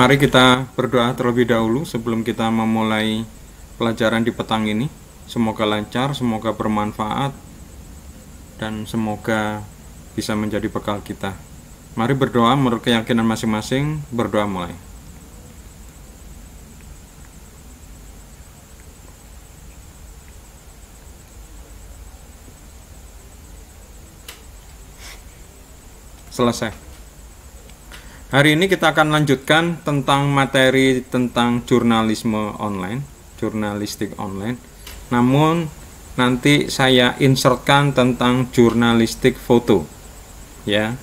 Mari kita berdoa terlebih dahulu sebelum kita memulai pelajaran di petang ini. Semoga lancar, semoga bermanfaat, dan semoga bisa menjadi bekal kita. Mari berdoa menurut keyakinan masing-masing, berdoa mulai. Selesai. Hari ini kita akan lanjutkan tentang materi tentang jurnalisme online, jurnalistik online. Namun nanti saya insertkan tentang jurnalistik foto. Ya.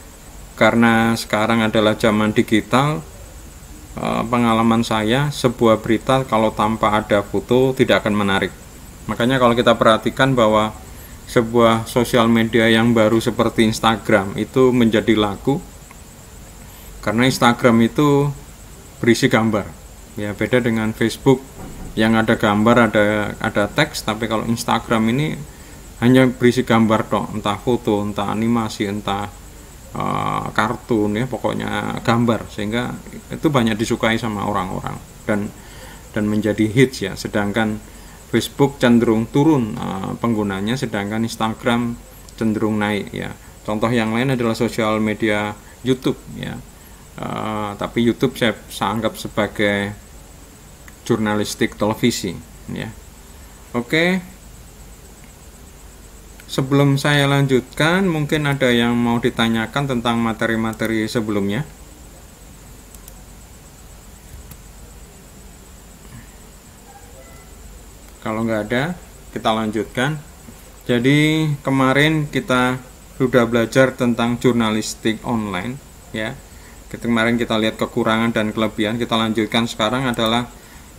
Karena sekarang adalah zaman digital, eh, pengalaman saya sebuah berita kalau tanpa ada foto tidak akan menarik. Makanya kalau kita perhatikan bahwa sebuah sosial media yang baru seperti Instagram itu menjadi laku karena Instagram itu berisi gambar. Ya beda dengan Facebook. Yang ada gambar ada ada teks tapi kalau Instagram ini hanya berisi gambar toh entah foto entah animasi entah uh, kartun ya pokoknya gambar. Sehingga itu banyak disukai sama orang-orang dan dan menjadi hits ya. Sedangkan Facebook cenderung turun uh, penggunanya sedangkan Instagram cenderung naik ya. Contoh yang lain adalah sosial media YouTube ya. Uh, tapi YouTube saya, saya anggap sebagai jurnalistik televisi ya. Oke. Sebelum saya lanjutkan, mungkin ada yang mau ditanyakan tentang materi-materi sebelumnya. kalau nggak ada kita lanjutkan jadi kemarin kita sudah belajar tentang jurnalistik online ya kemarin kita lihat kekurangan dan kelebihan kita lanjutkan sekarang adalah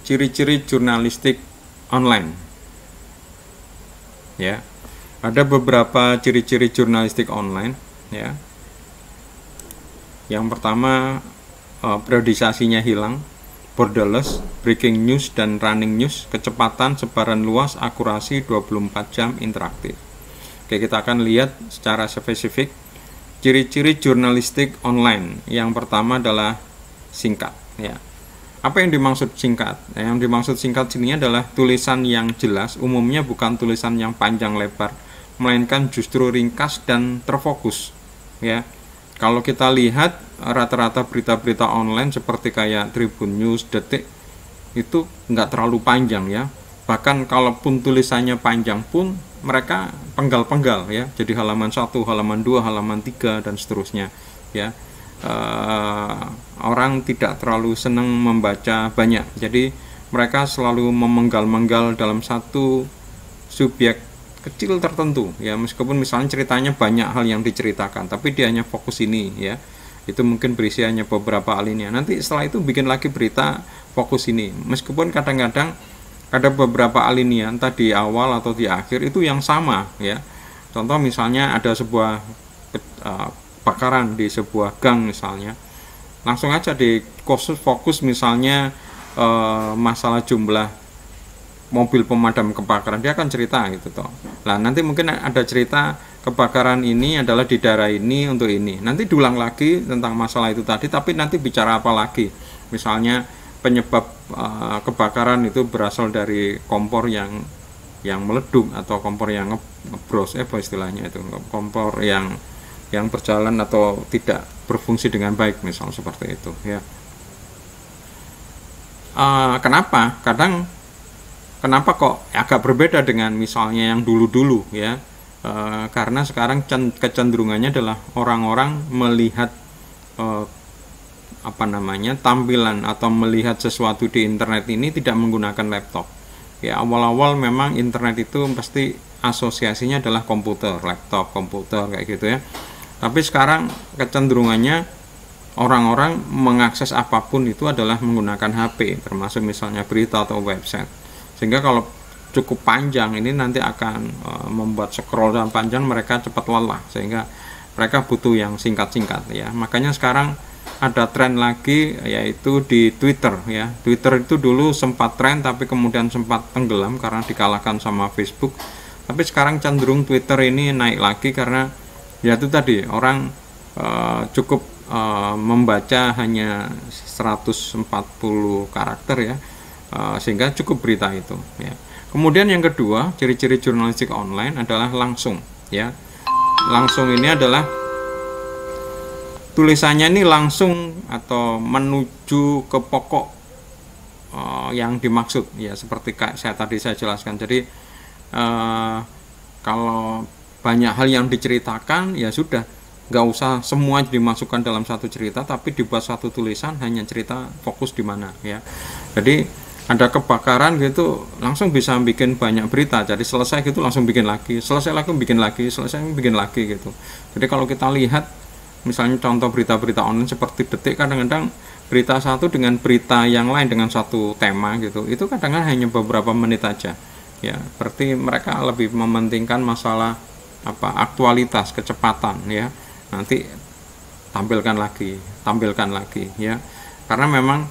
ciri-ciri jurnalistik online ya ada beberapa ciri-ciri jurnalistik online ya yang pertama eh, periodisasinya hilang borderless, breaking news dan running news, kecepatan, sebaran luas, akurasi 24 jam interaktif. Oke, kita akan lihat secara spesifik ciri-ciri jurnalistik online. Yang pertama adalah singkat, ya. Apa yang dimaksud singkat? Yang dimaksud singkat sini adalah tulisan yang jelas, umumnya bukan tulisan yang panjang lebar, melainkan justru ringkas dan terfokus, ya kalau kita lihat rata-rata berita-berita online seperti kayak Tribun News, Detik itu nggak terlalu panjang ya. Bahkan kalaupun tulisannya panjang pun mereka penggal-penggal ya. Jadi halaman 1, halaman 2, halaman 3 dan seterusnya ya. Uh, orang tidak terlalu senang membaca banyak. Jadi mereka selalu memenggal-menggal dalam satu subjek kecil tertentu ya meskipun misalnya ceritanya banyak hal yang diceritakan tapi dia hanya fokus ini ya itu mungkin berisi hanya beberapa alinea nanti setelah itu bikin lagi berita fokus ini meskipun kadang-kadang ada beberapa alinea entah di awal atau di akhir itu yang sama ya. Contoh misalnya ada sebuah uh, bakaran di sebuah gang misalnya. Langsung aja di khusus fokus misalnya uh, masalah jumlah mobil pemadam kebakaran dia akan cerita gitu toh. Lah nanti mungkin ada cerita kebakaran ini adalah di daerah ini untuk ini. Nanti diulang lagi tentang masalah itu tadi tapi nanti bicara apa lagi? Misalnya penyebab uh, kebakaran itu berasal dari kompor yang yang meleduk atau kompor yang ngebros eh apa istilahnya itu kompor yang yang berjalan atau tidak berfungsi dengan baik misal seperti itu ya. Uh, kenapa? Kadang kenapa kok agak berbeda dengan misalnya yang dulu-dulu ya? E, karena sekarang kecenderungannya adalah orang-orang melihat e, apa namanya tampilan atau melihat sesuatu di internet ini tidak menggunakan laptop. Ya awal-awal memang internet itu pasti asosiasinya adalah komputer laptop komputer kayak gitu ya. Tapi sekarang kecenderungannya orang-orang mengakses apa pun itu adalah menggunakan HP termasuk misalnya berita atau website. Sehingga kalau cukup panjang ini nanti akan e, membuat scroll dan panjang mereka cepat lelah. Sehingga mereka butuh yang singkat-singkat ya. Makanya sekarang ada tren lagi yaitu di Twitter ya. Twitter itu dulu sempat tren tapi kemudian sempat tenggelam karena dikalahkan sama Facebook. Tapi sekarang cenderung Twitter ini naik lagi karena ya itu tadi orang e, cukup uh, membaca hanya 140 karakter ya. Uh, sehingga cukup berita itu ya. Kemudian yang kedua ciri-ciri jurnalistik online adalah langsung ya. Langsung ini adalah tulisannya ini langsung atau menuju ke pokok uh, yang dimaksud. Ya seperti saya tadi saya jelaskan. Jadi uh, kalau banyak hal yang diceritakan ya sudah. Nggak usah semua dimasukkan dalam satu cerita tapi dibuat satu tulisan hanya cerita fokus di mana ya. Jadi ada kebakaran gitu langsung bisa bikin banyak berita. Jadi selesai gitu langsung bikin lagi. Selesai lagi bikin lagi. Selesai bikin lagi gitu. Jadi kalau kita lihat misalnya contoh berita-berita online seperti detik kadang-kadang berita satu dengan berita yang lain dengan satu tema gitu itu kadang-kadang hanya beberapa menit aja. Ya berarti mereka lebih mementingkan masalah apa aktualitas kecepatan ya. Nanti tampilkan lagi tampilkan lagi ya. Karena memang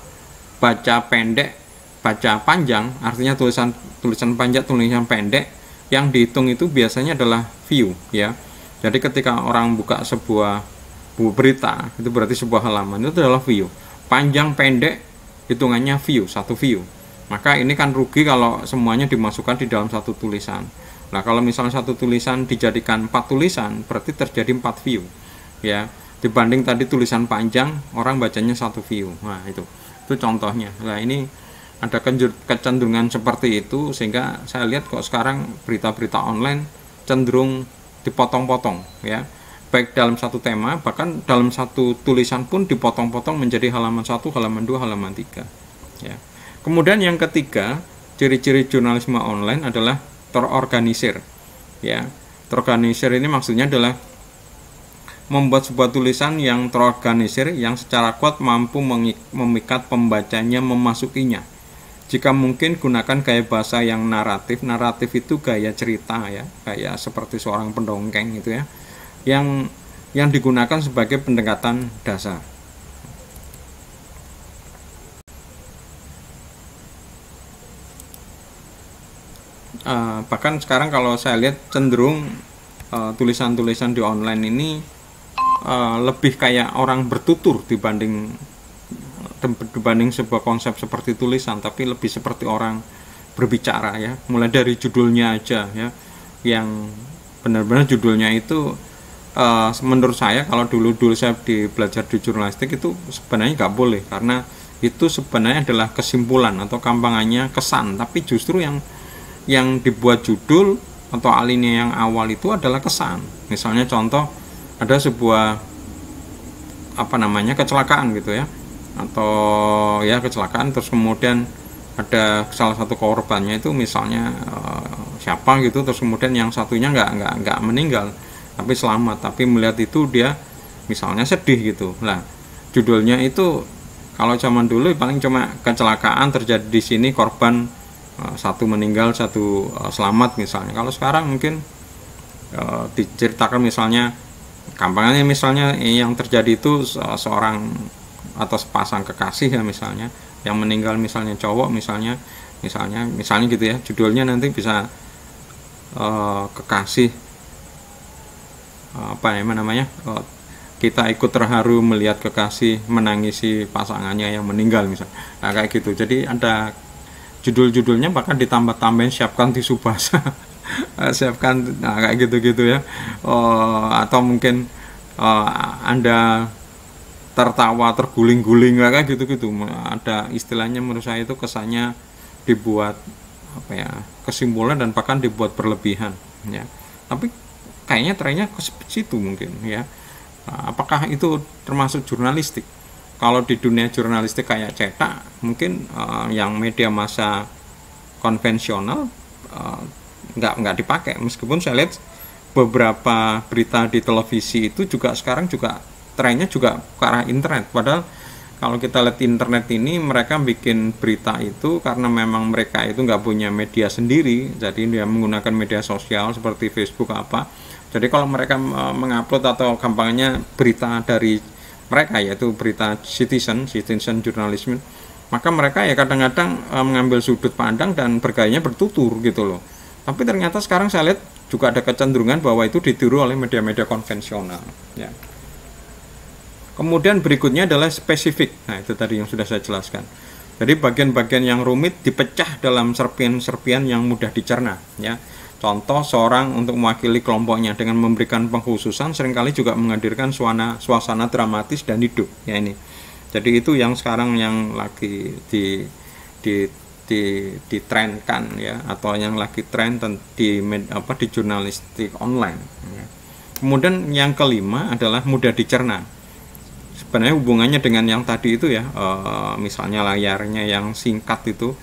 baca pendek baca panjang artinya tulisan tulisan panjang tulisan pendek yang dihitung itu biasanya adalah view ya. Jadi ketika orang buka sebuah berita itu berarti sebuah halaman. Itu adalah view. Panjang pendek hitungannya view satu view. Maka ini kan rugi kalau semuanya dimasukkan di dalam satu tulisan. Nah kalau misalnya satu tulisan dijadikan empat tulisan berarti terjadi empat view ya. Dibanding tadi tulisan panjang orang bacanya satu view. Nah itu. Itu contohnya. Nah ini ada kecenderungan seperti itu sehingga saya lihat kok sekarang berita-berita online cenderung dipotong-potong ya baik dalam satu tema bahkan dalam satu tulisan pun dipotong-potong menjadi halaman satu halaman dua halaman tiga ya kemudian yang ketiga ciri-ciri jurnalisme online adalah terorganisir ya terorganisir ini maksudnya adalah membuat sebuah tulisan yang terorganisir yang secara kuat mampu memikat pembacanya memasukinya. Jika mungkin gunakan gaya bahasa yang naratif. Naratif itu gaya cerita ya, kayak seperti seorang pendongeng gitu ya. Yang yang digunakan sebagai pendekatan dasar. Uh, bahkan sekarang kalau saya lihat cenderung eh, tulisan-tulisan uh, di online ini uh, lebih kayak orang bertutur dibanding dibanding sebuah konsep seperti tulisan tapi lebih seperti orang berbicara ya mulai dari judulnya aja ya yang benar-benar judulnya itu uh, menurut saya kalau dulu dulu saya di belajar di jurnalistik itu sebenarnya nggak boleh karena itu sebenarnya adalah kesimpulan atau kampangannya kesan. Tapi justru yang yang dibuat judul atau alinea yang awal itu adalah kesan. Misalnya contoh ada sebuah apa namanya kecelakaan gitu ya. Atau ya kecelakaan terus kemudian ada salah satu korbannya itu misalnya uh, siapa gitu terus kemudian yang satunya nggak nggak nggak meninggal tapi selamat. Tapi melihat itu dia misalnya sedih gitu. Lah judulnya itu kalau zaman dulu paling cuma kecelakaan terjadi di sini korban uh, satu meninggal satu uh, selamat misalnya. Kalau sekarang mungkin uh, diceritakan misalnya Kampangannya misalnya yang terjadi itu seorang atau sepasang kekasih ya misalnya yang meninggal misalnya cowok misalnya misalnya misalnya gitu ya. Judulnya nanti bisa uh, kekasih apa ya namanya kita ikut terharu melihat kekasih menangisi pasangannya yang meninggal misalnya nah, kayak gitu. Jadi ada judul-judulnya bahkan ditambah-tambahin siapkan tisu basah Eh, siapkan nah, kayak gitu-gitu ya. Oh, atau mungkin uh, anda tertawa terguling-guling kayak gitu-gitu. Ada istilahnya menurut saya itu kesannya dibuat apa ya kesimpulan dan bahkan dibuat berlebihan ya. Tapi kayaknya trennya ke situ mungkin ya. Nah, apakah itu termasuk jurnalistik? Kalau di dunia jurnalistik kayak cetak mungkin uh, yang media massa konvensional uh, nggak nggak dipakai. Meskipun saya lihat beberapa berita di televisi itu juga sekarang juga trennya juga ke arah internet. Padahal kalau kita lihat internet ini mereka bikin berita itu karena memang mereka itu nggak punya media sendiri. Jadi dia menggunakan media sosial seperti Facebook apa jadi kalau mereka mengupload atau gampangnya berita dari mereka yaitu berita citizen citizen journalism maka mereka ya kadang-kadang mengambil sudut pandang dan bergayanya bertutur gitu loh tapi ternyata sekarang saya lihat juga ada kecenderungan bahwa itu ditiru oleh media-media konvensional. Ya. Kemudian berikutnya adalah spesifik. Nah, itu tadi yang sudah saya jelaskan. Jadi bagian-bagian yang rumit dipecah dalam serpian-serpian yang mudah dicerna, ya. Contoh seorang untuk mewakili kelompoknya dengan memberikan pengkhususan sering kali juga menghadirkan suasana suasana dramatis dan hidup, ya ini. Jadi itu yang sekarang yang lagi di di di ditrenkan ya atau yang lagi tren di med, apa di jurnalistik online. Ya. Kemudian yang kelima adalah mudah dicerna sebenarnya hubungannya dengan yang tadi itu ya e, misalnya layarnya yang singkat itu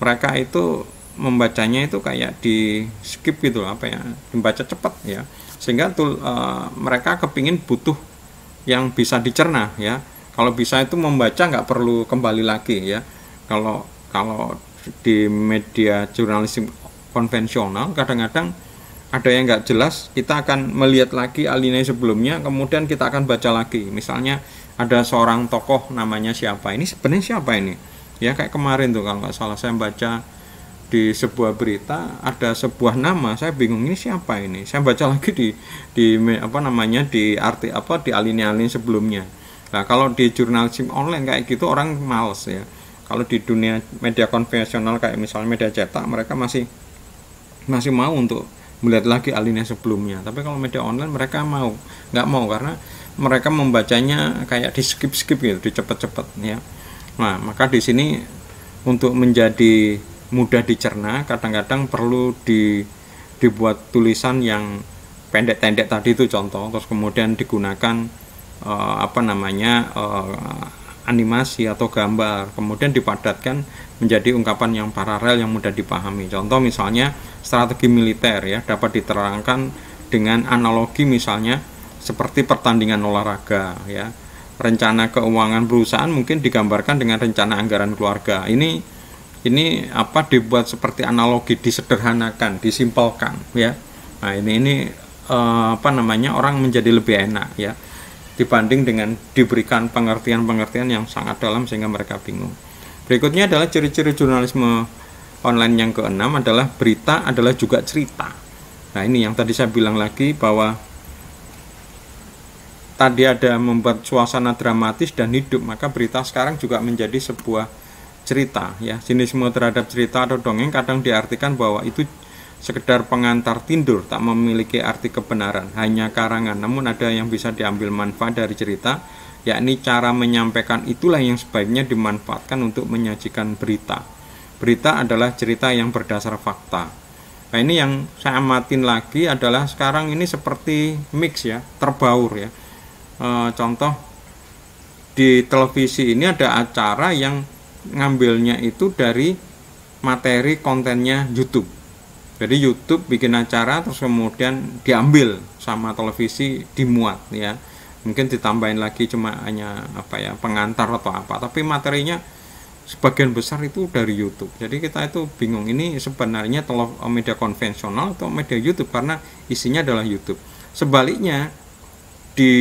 mereka itu membacanya itu kayak di skip gitu apa ya dibaca cepat ya. Sehingga tuh e, mereka kepingin butuh yang bisa dicerna ya. Kalau bisa itu membaca nggak perlu kembali lagi ya. Kalau kalau di media jurnalistik konvensional kadang-kadang ada yang nggak jelas kita akan melihat lagi alinea sebelumnya kemudian kita akan baca lagi. Misalnya ada seorang tokoh namanya siapa ini sebenarnya siapa ini? Ya kayak kemarin tuh kalau nggak salah saya baca di sebuah berita ada sebuah nama saya bingung ini siapa ini? Saya baca lagi di di apa namanya di arti apa di alinea-alinea sebelumnya. Nah kalau di jurnalisme online kayak gitu orang males ya. Kalau di dunia media konvensional kayak misalnya media cetak mereka masih masih mau untuk melihat lagi alinea sebelumnya. Tapi kalau media online mereka mau nggak mau karena mereka membacanya kayak di skip skip gitu dicepet-cepet ya. Nah maka di sini untuk menjadi mudah dicerna kadang-kadang perlu di dibuat tulisan yang pendek-pendek tadi itu contoh terus kemudian digunakan uh, apa namanya uh, animasi atau gambar kemudian dipadatkan menjadi ungkapan yang paralel yang mudah dipahami. Contoh misalnya strategi militer ya dapat diterangkan dengan analogi misalnya seperti pertandingan olahraga ya. Rencana keuangan perusahaan mungkin digambarkan dengan rencana anggaran keluarga. Ini ini apa dibuat seperti analogi disederhanakan disimpelkan ya. Nah ini ini eh, apa namanya orang menjadi lebih enak ya dibanding dengan diberikan pengertian-pengertian yang sangat dalam sehingga mereka bingung. Berikutnya adalah ciri-ciri jurnalisme online yang keenam adalah berita adalah juga cerita. Nah ini yang tadi saya bilang lagi bahwa tadi ada membuat suasana dramatis dan hidup maka berita sekarang juga menjadi sebuah cerita ya. Sinisme terhadap cerita atau dongeng kadang diartikan bahwa itu sekedar pengantar tindur tak memiliki arti kebenaran hanya karangan. Namun ada yang bisa diambil manfaat dari cerita yakni cara menyampaikan itulah yang sebaiknya dimanfaatkan untuk menyajikan berita. Berita adalah cerita yang berdasar fakta. Nah ini yang saya amatin lagi adalah sekarang ini seperti mix ya terbaur ya. E, contoh di televisi ini ada acara yang ngambilnya itu dari materi kontennya YouTube. Jadi YouTube bikin acara terus kemudian diambil sama televisi dimuat ya. Mungkin ditambahin lagi cuma hanya apa ya pengantar atau apa, tapi materinya sebagian besar itu dari YouTube. Jadi kita itu bingung ini sebenarnya media konvensional atau media YouTube karena isinya adalah YouTube. Sebaliknya di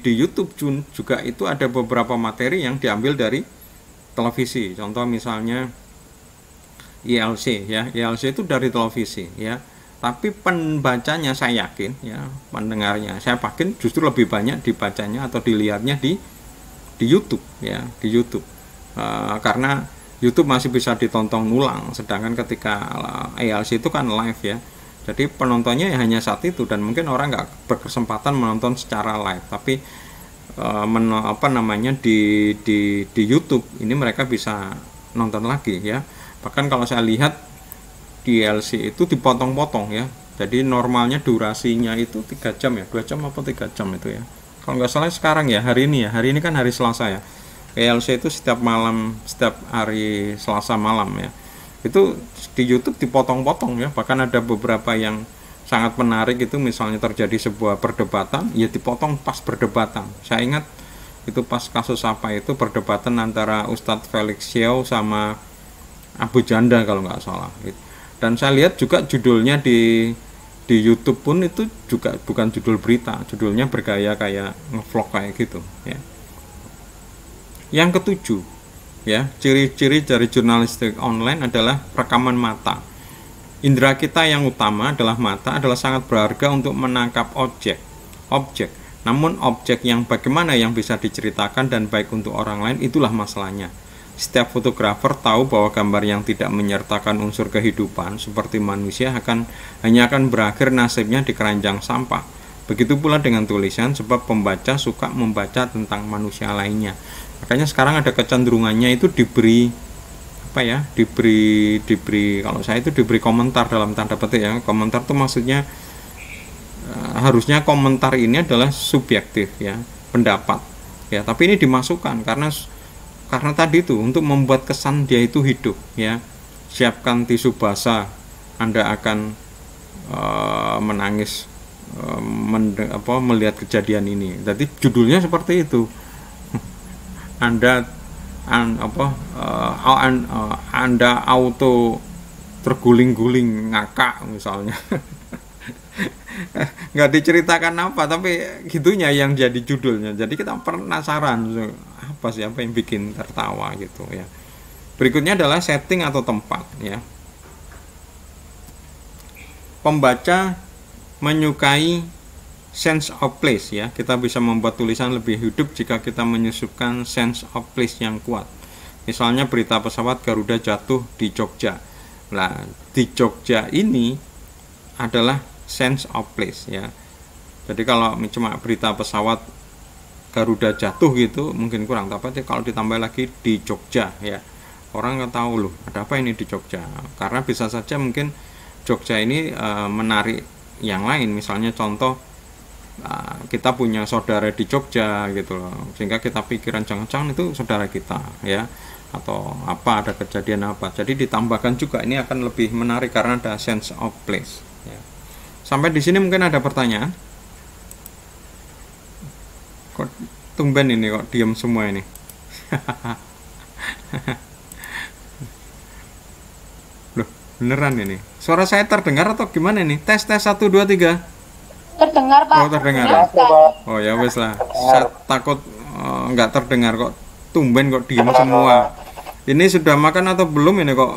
di YouTube juga itu ada beberapa materi yang diambil dari televisi. Contoh misalnya ILC ya, ILC itu dari televisi ya. Tapi pembacanya saya yakin ya, pendengarnya saya yakin justru lebih banyak dibacanya atau dilihatnya di di YouTube ya, di YouTube. Uh, karena YouTube masih bisa ditonton ulang, sedangkan ketika ILC itu kan live ya jadi penontonnya ya hanya saat itu dan mungkin orang nggak berkesempatan menonton secara live tapi e, men, apa namanya di, di di YouTube ini mereka bisa nonton lagi ya. Bahkan kalau saya lihat DLC itu dipotong-potong ya. Jadi normalnya durasinya itu tiga jam ya. Dua jam apa tiga jam itu ya. Kalau nggak salah sekarang ya hari ini ya. Hari ini kan hari Selasa ya. DLC itu setiap malam setiap hari Selasa malam ya. Itu di YouTube dipotong-potong ya. Bahkan ada beberapa yang sangat menarik itu misalnya terjadi sebuah perdebatan ya dipotong pas perdebatan. Saya ingat itu pas kasus apa itu perdebatan antara Ustadz Felix Xiao sama Abu Janda kalau nggak salah. Dan saya lihat juga judulnya di di YouTube pun itu juga bukan judul berita judulnya bergaya kayak ngevlog kayak gitu ya. Yang ketujuh ya ciri-ciri dari jurnalistik online adalah rekaman mata indera kita yang utama adalah mata adalah sangat berharga untuk menangkap objek objek Namun objek yang bagaimana yang bisa diceritakan dan baik untuk orang lain itulah masalahnya. Setiap fotografer tahu bahwa gambar yang tidak menyertakan unsur kehidupan seperti manusia akan hanya akan berakhir nasibnya di keranjang sampah. Begitu pula dengan tulisan sebab pembaca suka membaca tentang manusia lainnya. Makanya sekarang ada kecenderungannya itu diberi apa ya diberi diberi kalau saya itu diberi komentar dalam tanda petik ya. Komentar itu maksudnya uh, harusnya komentar ini adalah subjektif ya pendapat ya. Tapi ini dimasukkan karena karena tadi itu untuk membuat kesan dia itu hidup ya. Siapkan tisu basah anda akan uh, menangis uh, apa, melihat kejadian ini. Jadi judulnya seperti itu. Anda an, apa uh, an, uh, anda auto terguling-guling ngakak misalnya. Nggak diceritakan apa tapi gitunya yang jadi judulnya. Jadi kita penasaran apa sih apa yang bikin tertawa gitu ya. Berikutnya adalah setting atau tempat ya. Pembaca menyukai sense of place ya. Kita bisa membuat tulisan lebih hidup jika kita menyusupkan sense of place yang kuat. Misalnya berita pesawat Garuda jatuh di Jogja. Nah di Jogja ini adalah sense of place ya. Jadi kalau cuma berita pesawat Garuda jatuh gitu mungkin kurang. Tapi kalau ditambah lagi di Jogja ya. Orang nggak tahu loh ada apa ini di Jogja? Karena bisa saja mungkin Jogja ini e, menarik yang lain. Misalnya contoh Nah, kita punya saudara di Jogja gitu loh. Sehingga kita pikiran jangan-jangan itu saudara kita ya. Atau apa ada kejadian apa. Jadi ditambahkan juga ini akan lebih menarik karena ada sense of place ya. sampai di sini mungkin ada pertanyaan? Kok tumben ini kok diam semua ini? Loh beneran ini? Suara saya terdengar atau gimana ini? Tes tes satu dua tiga terdengar pak. Oh terdengar. Oh ya wes lah. Saya takut uh, nggak terdengar kok tumben kok diem semua. Ini sudah makan atau belum ini kok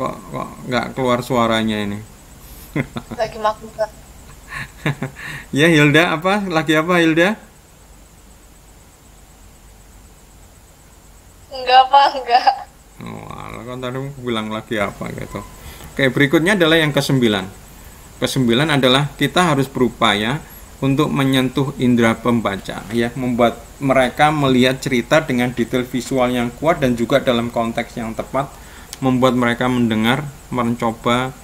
kok kok nggak keluar suaranya ini? Lagi makan ya Hilda apa? Lagi apa Hilda? Enggak pak enggak. Oh kan tadi bilang lagi apa gitu. Oke berikutnya adalah yang kesembilan Kesembilan adalah kita harus berupaya untuk menyentuh indera pembaca ya, membuat mereka melihat cerita dengan detail visual yang kuat dan juga dalam konteks yang tepat, membuat mereka mendengar, mencoba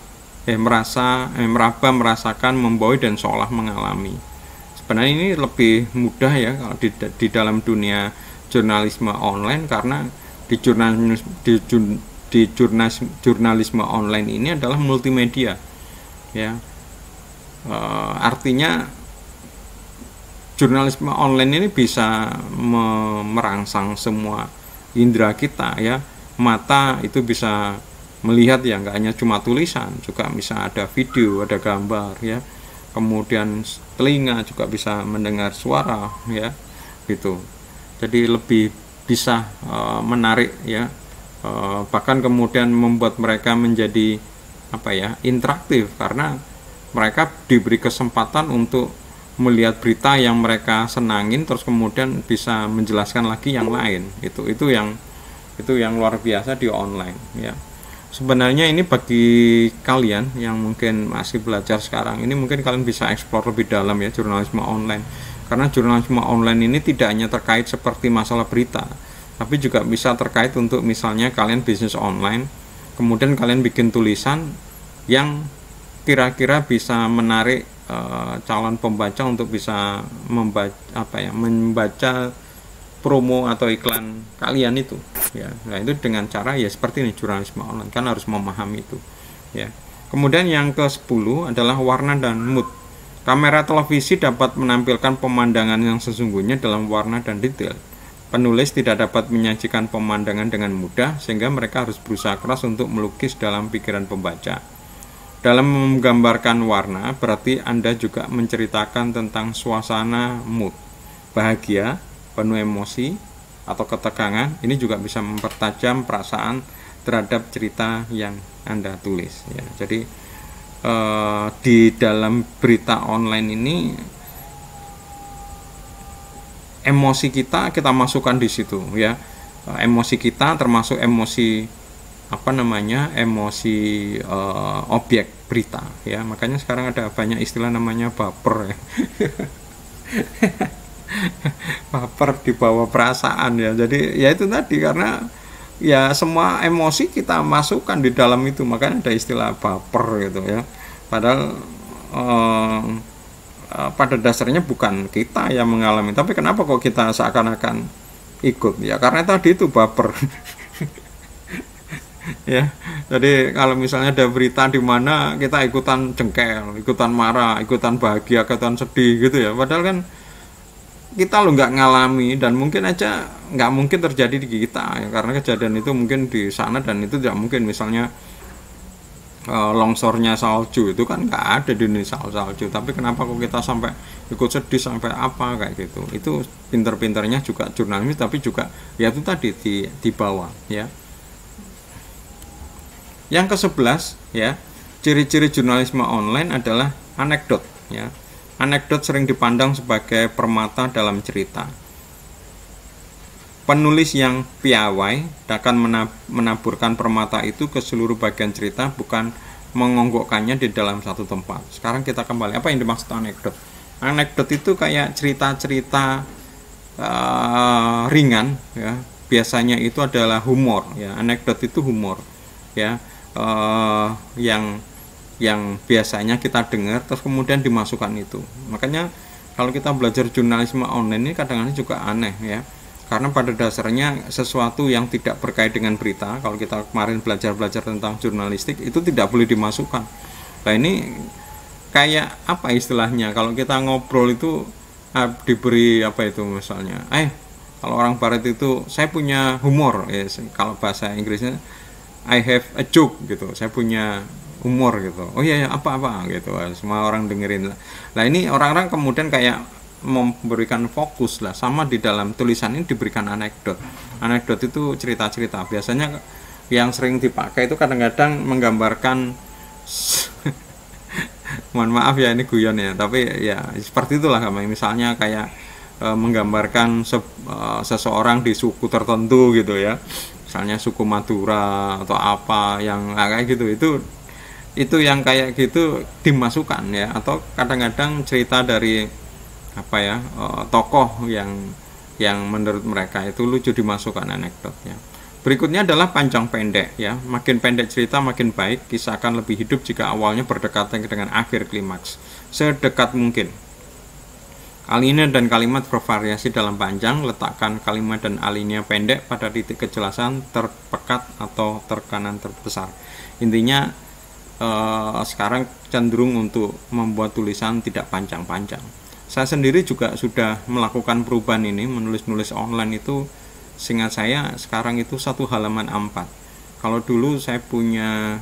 eh merasa eh, meraba merasakan membawa dan seolah mengalami. Sebenarnya ini lebih mudah ya kalau di, di dalam dunia jurnalisme online karena di jurnalis di, di jurnalis, jurnalisme online ini adalah multimedia ya. E, artinya jurnalisme online ini bisa me merangsang semua indera kita ya. Mata itu bisa melihat ya nggak hanya cuma tulisan juga bisa ada video ada gambar ya. Kemudian telinga juga bisa mendengar suara ya gitu. Jadi lebih bisa e, menarik ya. E, bahkan kemudian membuat mereka menjadi apa ya interaktif. Karena mereka diberi kesempatan untuk melihat berita yang mereka senangin terus kemudian bisa menjelaskan lagi yang lain. Itu itu yang itu yang luar biasa di online ya. Sebenarnya ini bagi kalian yang mungkin masih belajar sekarang ini mungkin kalian bisa eksplor lebih dalam ya jurnalisme online. Karena jurnalisme online ini tidak hanya terkait seperti masalah berita tapi juga bisa terkait untuk misalnya kalian bisnis online kemudian kalian bikin tulisan yang kira-kira bisa menarik uh, calon pembaca untuk bisa membaca apa ya membaca promo atau iklan kalian itu ya. Nah itu dengan cara ya seperti ini jurnalisme online. Kan harus memahami itu ya. Kemudian yang ke 10 adalah warna dan mood. Kamera televisi dapat menampilkan pemandangan yang sesungguhnya dalam warna dan detail Penulis tidak dapat menyajikan pemandangan dengan mudah, sehingga mereka harus berusaha keras untuk melukis dalam pikiran pembaca. Dalam menggambarkan warna, berarti Anda juga menceritakan tentang suasana mood, bahagia, penuh emosi, atau ketegangan. Ini juga bisa mempertajam perasaan terhadap cerita yang Anda tulis. Ya, jadi eh, di dalam berita online ini emosi kita kita masukkan di situ ya. Emosi kita termasuk emosi apa namanya emosi uh, objek berita ya. Makanya sekarang ada banyak istilah namanya baper ya. Baper di bawah perasaan ya. Jadi ya itu tadi karena ya semua emosi kita masukkan di dalam itu. Makanya ada istilah baper gitu ya. Padahal uh, uh, pada dasarnya bukan kita yang mengalami tapi kenapa kok kita seakan-akan ikut? Ya karena tadi itu baper. Ya jadi kalau misalnya ada berita di mana kita ikutan jengkel ikutan marah ikutan bahagia ikutan sedih gitu ya. Padahal kan kita lo nggak ngalami dan mungkin aja nggak mungkin terjadi di kita ya. Karena kejadian itu mungkin di sana dan itu tidak mungkin. Misalnya uh, longsornya salju itu kan nggak ada di Indonesia salju tapi kenapa kok kita sampai ikut sedih sampai apa kayak gitu itu pinter-pinternya juga jurnalis tapi juga ya itu tadi di di bawah ya yang ke sebelas ya, ciri-ciri jurnalisme online adalah anekdot ya. Anekdot sering dipandang sebagai permata dalam cerita. Penulis yang piawai akan menaburkan permata itu ke seluruh bagian cerita bukan mengonggokkannya di dalam satu tempat. Sekarang kita kembali apa yang dimaksud anekdot? Anekdot itu kayak cerita-cerita uh, ringan ya. Biasanya itu adalah humor ya. Anekdot itu humor ya uh, yang yang biasanya kita dengar terus kemudian dimasukkan itu makanya kalau kita belajar jurnalisme online ini kadang-kadang juga aneh ya karena pada dasarnya sesuatu yang tidak berkait dengan berita kalau kita kemarin belajar-belajar tentang jurnalistik itu tidak boleh dimasukkan. Nah ini kayak apa istilahnya? Kalau kita ngobrol itu uh, diberi apa itu misalnya? Eh kalau orang barat itu saya punya humor. Ya kalau bahasa Inggrisnya I have a joke gitu. Saya punya humor gitu. Oh iya ya apa apa gitu. Semua orang dengerin lah. Ini orang-orang kemudian kayak memberikan fokus lah. Sama di dalam tulisan ini diberikan anekdot. Anekdot itu cerita-cerita. Biasanya yang sering dipakai itu kadang-kadang menggambarkan mohon maaf ya ini guyon ya. Tapi ya seperti itulah misalnya kayak e, menggambarkan se, e, seseorang di suku tertentu gitu ya. Misalnya suku Madura atau apa yang kayak gitu. Itu itu yang kayak gitu dimasukkan ya. Atau kadang-kadang cerita dari apa ya uh, tokoh yang yang menurut mereka itu lucu dimasukkan anekdotnya berikutnya adalah panjang pendek ya. Makin pendek cerita makin baik. Kisah akan lebih hidup jika awalnya berdekatan dengan akhir klimaks. Sedekat mungkin. Alinea dan kalimat bervariasi dalam panjang, letakkan kalimat dan alinea pendek pada titik kejelasan terpekat atau terkanan terbesar. Intinya eh, sekarang cenderung untuk membuat tulisan tidak panjang-panjang. Saya sendiri juga sudah melakukan perubahan ini, menulis-nulis online itu seingat saya sekarang itu satu halaman A4. Kalau dulu saya punya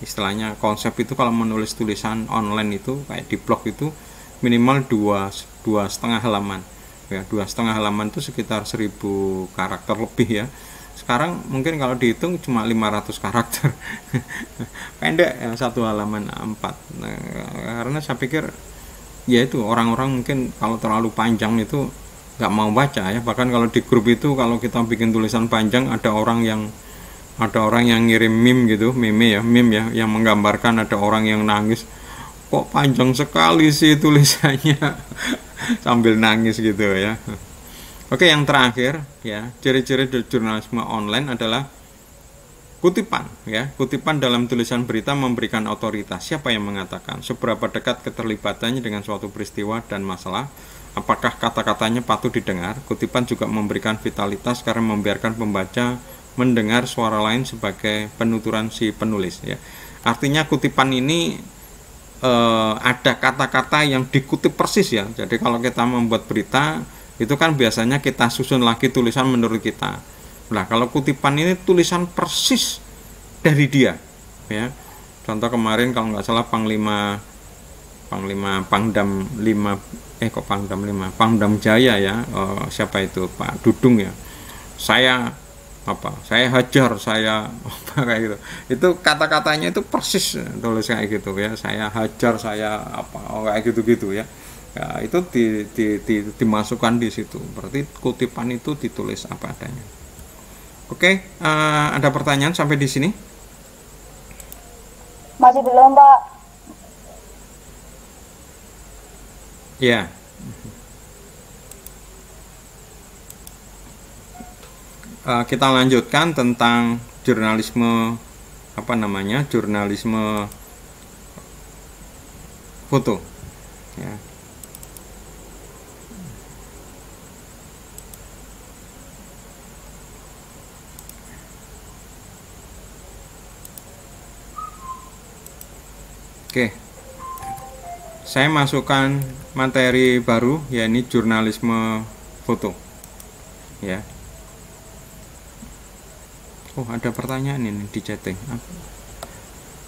istilahnya konsep itu kalau menulis tulisan online itu kayak di blog itu minimal dua dua setengah halaman. Ya dua setengah halaman itu sekitar seribu karakter lebih ya. Sekarang mungkin kalau dihitung cuma 500 karakter. Pendek ya satu halaman empat. Nah, karena saya pikir ya itu orang-orang mungkin kalau terlalu panjang itu nggak mau baca ya. Bahkan kalau di grup itu kalau kita bikin tulisan panjang ada orang yang ada orang yang ngirim meme gitu meme ya meme ya yang menggambarkan ada orang yang nangis. Kok panjang sekali sih tulisannya? Sambil nangis gitu ya. Oke yang terakhir ya ciri-ciri jurnalisme online adalah kutipan ya. Kutipan dalam tulisan berita memberikan otoritas. Siapa yang mengatakan? Seberapa dekat keterlibatannya dengan suatu peristiwa dan masalah? Apakah kata-katanya patut didengar? Kutipan juga memberikan vitalitas karena membiarkan pembaca mendengar suara lain sebagai penuturan si penulis ya. Artinya kutipan ini uh, ada kata-kata yang dikutip persis ya. Jadi kalau kita membuat berita itu kan biasanya kita susun lagi tulisan menurut kita. Nah, kalau kutipan ini tulisan persis dari dia ya. Contoh kemarin kalau nggak salah Panglima Panglima Pangdam 5 eh kok Pangdam 5 Pangdam Jaya ya. Uh, siapa itu? Pak Dudung ya. Saya apa? Saya hajar saya apa kayak gitu. Itu kata-katanya itu persis tulis kayak gitu ya. Saya hajar saya apa oh, kayak gitu-gitu ya. Ya itu di, di, di, dimasukkan di situ. Berarti kutipan itu ditulis apa adanya oke uh, ada pertanyaan sampai di sini? Masih belum pak. Ya. Uh, kita lanjutkan tentang jurnalisme apa namanya jurnalisme foto. Ya Oke. Saya masukkan materi baru yakni jurnalisme foto. Ya. Oh, ada pertanyaan ini di chatting.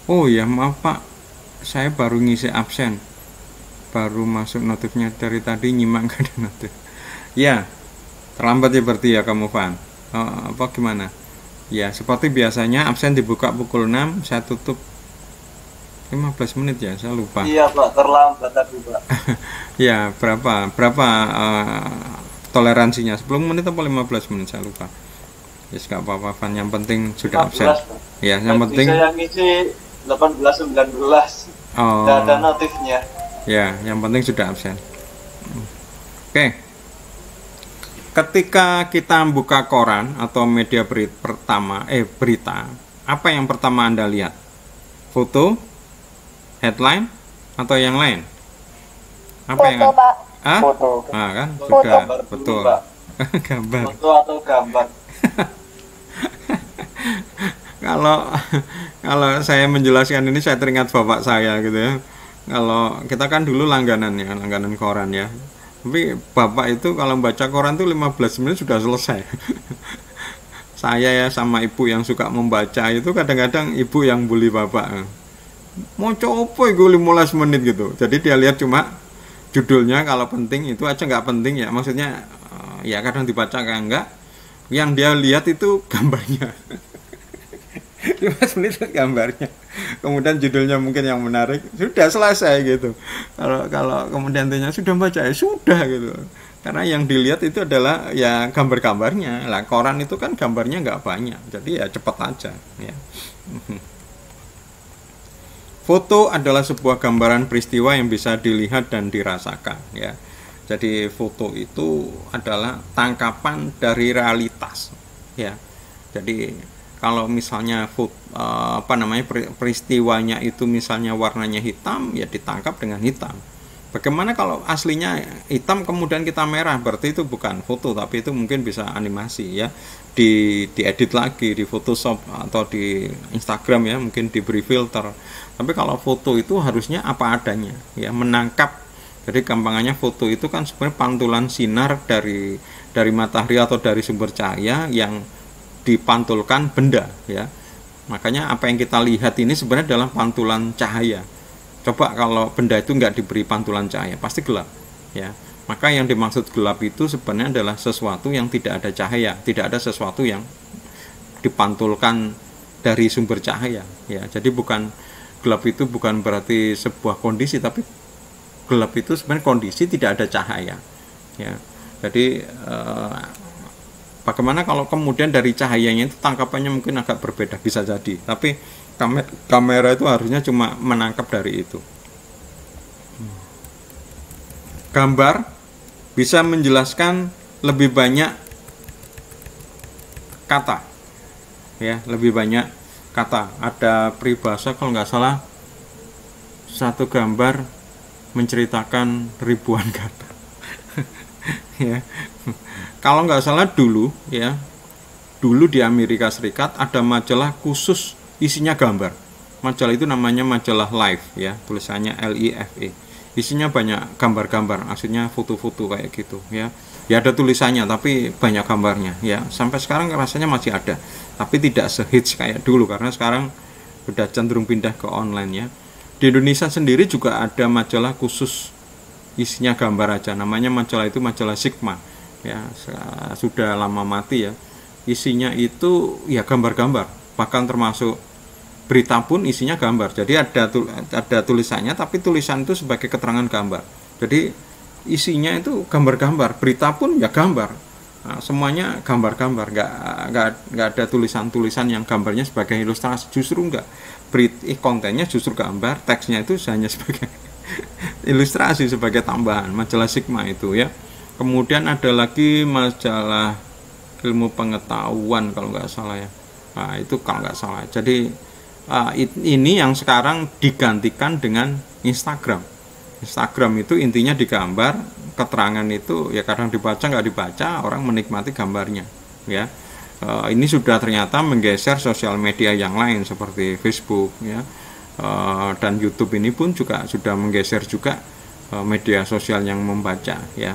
Oh ya, maaf Pak. Saya baru ngisi absen. Baru masuk notifnya dari tadi nyimak gak ada notif. Ya, terlambat ya berarti ya kamu Van. Oh, apa gimana? Ya, seperti biasanya absen dibuka pukul 6, saya tutup 15 menit ya saya lupa. Iya pak terlambat tadi pak. Ya berapa berapa uh, toleransinya? 10 menit atau 15 menit? Saya lupa. Ya yes, apa-apa Van. Yang penting sudah 15, absen Pak. ya yang Tadi penting saya ngisi 18 19 oh, ada notifnya. Ya yang penting sudah absen. Oke. Ketika kita buka koran atau media berita pertama eh berita apa yang pertama anda lihat? Foto headline atau yang lain? Apa foto yang pak Ah? foto Ah, kan Foto. sudah Gambar dulu, betul. Pak. Gambar. foto atau gambar Kalau kalau saya menjelaskan ini saya teringat bapak saya gitu ya. Kalau kita kan dulu langganan ya, langganan koran ya. Tapi bapak itu kalau baca koran tuh 15 menit sudah selesai. saya ya sama ibu yang suka membaca itu kadang-kadang ibu yang bully bapak. Mau coba itu 15 menit gitu. Jadi dia lihat cuma judulnya kalau penting itu aja nggak penting ya. Maksudnya eh, ya kadang dibaca kayak enggak. Yang dia lihat itu gambarnya. 15 menit gambarnya kemudian judulnya mungkin yang menarik sudah selesai gitu kalau kalau kemudian tanya sudah baca ya sudah gitu karena yang dilihat itu adalah ya gambar-gambarnya lah koran itu kan gambarnya nggak banyak jadi ya cepat aja ya foto adalah sebuah gambaran peristiwa yang bisa dilihat dan dirasakan ya. Jadi foto itu adalah tangkapan dari realitas ya. Jadi kalau misalnya food, uh, apa namanya peristiwanya itu misalnya warnanya hitam ya ditangkap dengan hitam. Bagaimana kalau aslinya hitam kemudian kita merah? Berarti itu bukan foto tapi itu mungkin bisa animasi ya. Di diedit lagi di Photoshop atau di Instagram ya. Mungkin diberi filter tapi kalau foto itu harusnya apa adanya ya menangkap. Jadi gampangannya foto itu kan sebenarnya pantulan sinar dari dari matahari atau dari sumber cahaya yang dipantulkan benda ya. Makanya apa yang kita lihat ini sebenarnya adalah pantulan cahaya. Coba kalau benda itu nggak diberi pantulan cahaya pasti gelap ya. Maka yang dimaksud gelap itu sebenarnya adalah sesuatu yang tidak ada cahaya tidak ada sesuatu yang dipantulkan dari sumber cahaya ya. Jadi bukan gelap itu bukan berarti sebuah kondisi tapi gelap itu sebenarnya kondisi tidak ada cahaya. Ya. Jadi eh, Bagaimana kalau kemudian dari cahayanya itu tangkapannya mungkin agak berbeda bisa jadi, tapi kamera itu harusnya cuma menangkap dari itu. Gambar bisa menjelaskan lebih banyak kata, ya lebih banyak kata. Ada peribahasa kalau nggak salah satu gambar menceritakan ribuan kata. ya kalau nggak salah dulu ya dulu di Amerika Serikat ada majalah khusus isinya gambar majalah itu namanya majalah Life ya tulisannya L I F E isinya banyak gambar-gambar maksudnya foto-foto kayak gitu ya ya ada tulisannya tapi banyak gambarnya. Ya sampai sekarang rasanya masih ada tapi tidak sehits kayak dulu karena sekarang sudah cenderung pindah ke online ya. Di Indonesia sendiri juga ada majalah khusus isinya gambar aja namanya majalah itu majalah Sigma. Ya sudah lama mati ya. Isinya itu ya gambar-gambar bahkan termasuk berita pun isinya gambar. Jadi ada ada tulisannya tapi tulisan itu sebagai keterangan gambar. Jadi isinya itu gambar-gambar. Berita pun ya gambar. Nah, semuanya gambar-gambar. Nggak nggak nggak ada tulisan-tulisan yang gambarnya sebagai ilustrasi. Justru nggak. Berita eh, kontennya justru gambar. Teksnya itu hanya sebagai ilustrasi sebagai tambahan. Majalah Sigma itu ya. Kemudian ada lagi majalah ilmu pengetahuan kalau nggak salah ya. Nah, itu kalau nggak salah. Jadi uh, ini yang sekarang digantikan dengan Instagram Instagram itu intinya digambar keterangan itu ya kadang dibaca nggak dibaca orang menikmati gambarnya ya. E, ini sudah ternyata menggeser sosial media yang lain seperti Facebook ya. E, dan YouTube ini pun juga sudah menggeser juga e, media sosial yang membaca ya.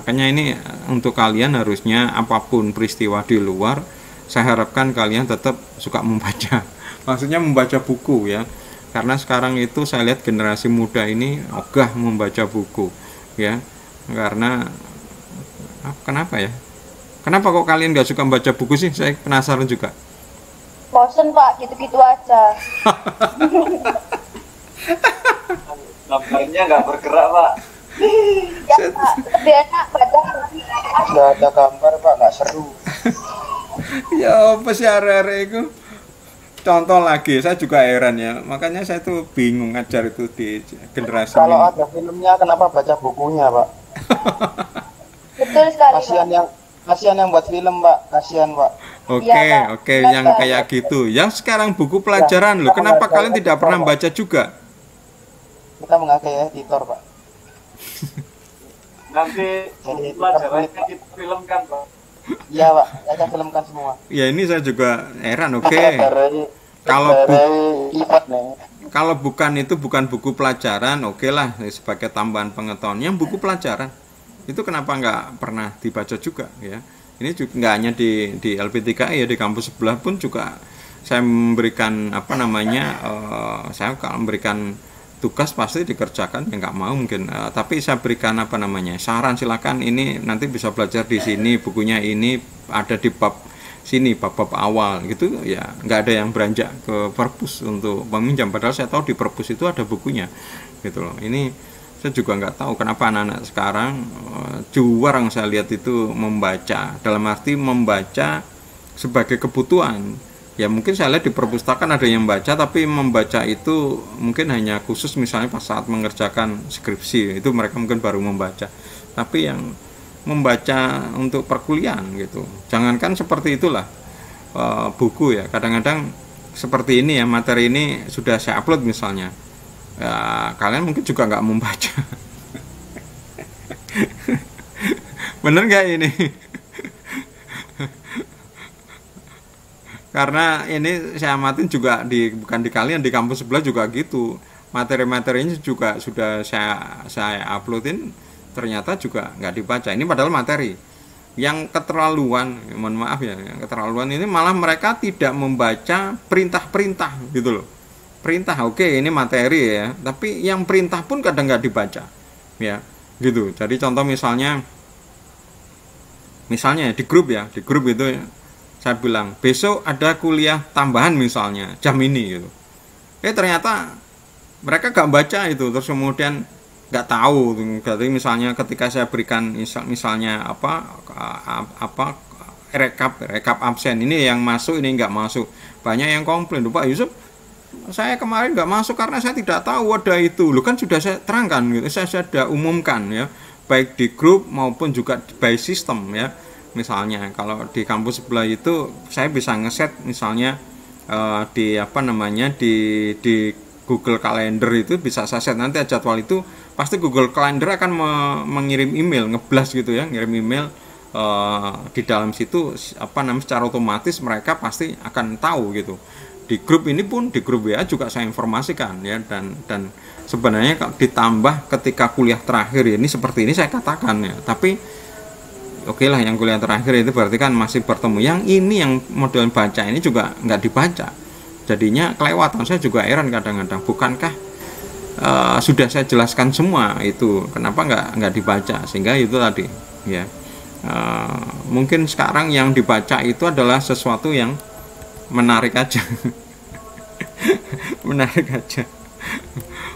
Makanya ini untuk kalian harusnya apa pun peristiwa di luar saya harapkan kalian tetap suka membaca. Maksudnya membaca buku ya karena sekarang itu saya lihat generasi muda ini ogah membaca buku ya. Karena kenapa ya? Kenapa kok kalian nggak suka membaca buku sih? Saya penasaran juga. Bosen pak gitu-gitu aja. Gambarnya nggak bergerak pak. Ya pak lebih enak baca. Nggak ada gambar pak nggak seru. Ya apa sih area itu contoh lagi saya juga heran ya makanya saya tuh bingung ngajar itu di generasi kalau ini. ada filmnya kenapa baca bukunya pak betul sekali kasihan pak yang kasihan yang buat film pak kasihan pak Oke, Iya, Pak. oke, Benar, yang kayak gitu. Yang sekarang buku pelajaran loh. Kita Kenapa mengajar kalian tidak pernah Pak. baca juga? kita mengakai editor pak nanti Jadi, pelajarannya kita filmkan pak iya pak saya filmkan semua Ya ini saya juga heran. Oke, dari Kalau bu- kalau bukan itu bukan buku pelajaran, oke lah sebagai tambahan pengetahuan. Yang buku pelajaran itu kenapa nggak pernah dibaca juga ya? Ini juga nggak hanya di di LP3I ya di kampus sebelah pun juga saya memberikan apa namanya eh, saya kalau memberikan tugas pasti dikerjakan ya nggak mau mungkin. Eh, tapi saya berikan apa namanya saran silakan ini nanti bisa belajar di sini bukunya ini ada di bab sini bab-bab awal gitu ya nggak ada yang beranjak ke perpus untuk meminjam. Padahal saya tahu di perpus itu ada bukunya gitu loh. Ini saya juga nggak tahu kenapa anak-anak sekarang eh, jarang saya lihat itu membaca. Dalam arti membaca sebagai kebutuhan ya mungkin saya lihat di perpustakaan ada yang baca tapi membaca itu mungkin hanya khusus misalnya pas saat mengerjakan skripsi itu mereka mungkin baru membaca. Tapi yang membaca untuk perkuliahan gitu. Jangankan seperti itulah eh, buku ya. Kadang-kadang seperti ini ya materi ini sudah saya upload misalnya. Ya, kalian mungkin juga nggak membaca. Bener nggak ini karena ini saya amatin juga di bukan di kalian di kampus sebelah juga gitu. Materi-materinya juga sudah saya saya uploadin ternyata juga nggak dibaca. Ini padahal materi. Yang keterlaluan mohon maaf ya yang keterlaluan ini malah mereka tidak membaca perintah-perintah gitu loh. Perintah oke ini materi ya tapi yang perintah pun kadang nggak dibaca ya gitu. Jadi contoh misalnya misalnya di grup ya di grup itu ya, saya bilang besok ada kuliah tambahan misalnya jam ini gitu. Eh ternyata mereka gak baca itu terus kemudian nggak tahu jadi misalnya ketika saya berikan misal, misalnya apa apa rekap rekap absen ini yang masuk ini nggak masuk. Banyak yang komplain Pak Yusuf saya kemarin nggak masuk karena saya tidak tahu ada itu. Lu kan sudah saya terangkan gitu saya sudah umumkan ya baik di grup maupun juga by system ya misalnya. Kalau di kampus sebelah itu saya bisa ngeset misalnya eh, di apa namanya di di Google Calendar itu bisa saya set. Nanti jadwal itu pasti Google Calendar akan me- mengirim email ngeblas gitu ya ngirim email eh, di dalam situ apa namanya secara otomatis mereka pasti akan tahu gitu. Di grup ini pun di grup WA juga saya informasikan ya dan dan sebenarnya ditambah ketika kuliah terakhir ini seperti ini saya katakan ya. Tapi oke lah yang kuliah terakhir itu berarti kan masih bertemu. Yang ini yang model baca ini juga nggak dibaca. Jadinya kelewatan. Saya juga heran kadang-kadang bukankah eh, sudah saya jelaskan semua itu? Kenapa nggak nggak dibaca? Sehingga itu tadi ya. Eh, mungkin sekarang yang dibaca itu adalah sesuatu yang menarik aja. Menarik aja.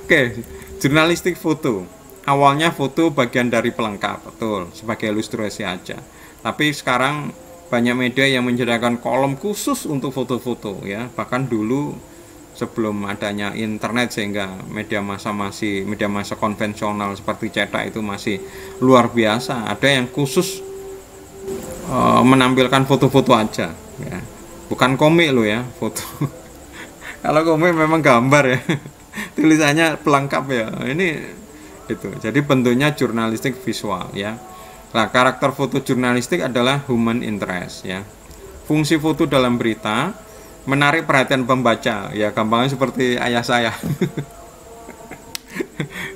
Oke jurnalistik foto awalnya foto bagian dari pelengkap betul sebagai ilustrasi aja. Tapi sekarang banyak media yang menyediakan kolom khusus untuk foto-foto ya. Bahkan dulu sebelum adanya internet sehingga media massa masih media massa konvensional seperti cetak itu masih luar biasa ada yang khusus e, menampilkan foto-foto aja ya. Bukan komik lo ya foto. Kalau komik memang gambar ya. Tulisannya pelengkap ya. Ini itu. Jadi bentuknya jurnalistik visual ya. Nah karakter foto jurnalistik adalah human interest ya. Fungsi foto dalam berita menarik perhatian pembaca ya. Gampangnya seperti ayah saya.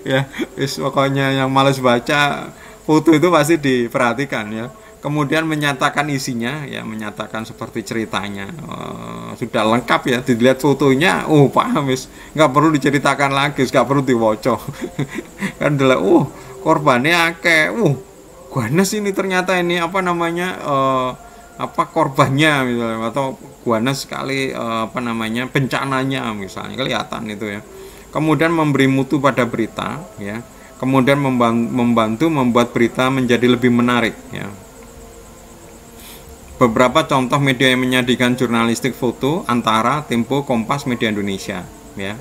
Ya is pokoknya yang males baca foto itu pasti diperhatikan ya kemudian menyatakan isinya ya menyatakan seperti ceritanya. Uh, sudah lengkap ya dilihat fotonya oh paham is nggak perlu diceritakan lagi nggak perlu diwoco kan adalah oh korbannya akeh uh guanes ini ternyata ini apa namanya uh, apa korbannya misalnya atau guana sekali eh, apa namanya bencananya misalnya kelihatan itu ya. Kemudian memberi mutu pada berita ya. Kemudian membantu membuat berita menjadi lebih menarik ya beberapa contoh media yang menyajikan jurnalistik foto antara Tempo Kompas Media Indonesia ya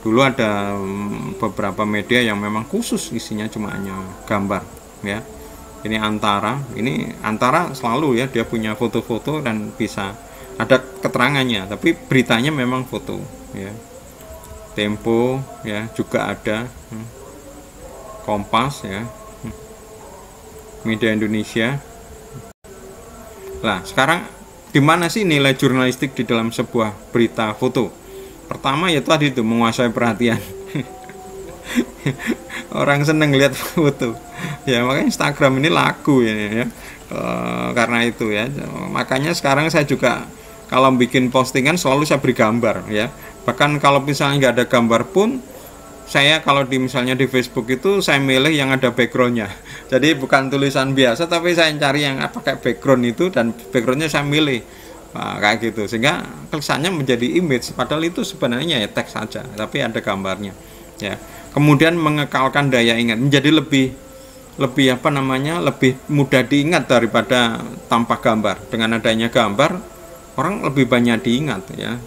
dulu ada mm, beberapa media yang memang khusus isinya cuma hanya gambar ya ini antara ini antara selalu ya dia punya foto-foto dan bisa ada keterangannya tapi beritanya memang foto ya tempo ya juga ada hmm. kompas ya hmm. media Indonesia lah sekarang di mana sih nilai jurnalistik di dalam sebuah berita foto? Pertama ya tadi itu menguasai perhatian. Orang seneng lihat foto. Ya makanya Instagram ini laku ya, ya. E, karena itu ya. Makanya sekarang saya juga kalau bikin postingan selalu saya beri gambar ya. Bahkan kalau misalnya nggak ada gambar pun saya kalau di misalnya di Facebook itu saya milih yang ada backgroundnya. Jadi bukan tulisan biasa tapi saya cari yang pakai background itu dan backgroundnya saya milih. Nah, kayak gitu. Sehingga kesannya menjadi image. Padahal itu sebenarnya ya teks saja tapi ada gambarnya ya. Kemudian mengekalkan daya ingat. Menjadi lebih lebih apa namanya lebih mudah diingat daripada tanpa gambar. Dengan adanya gambar orang lebih banyak diingat ya.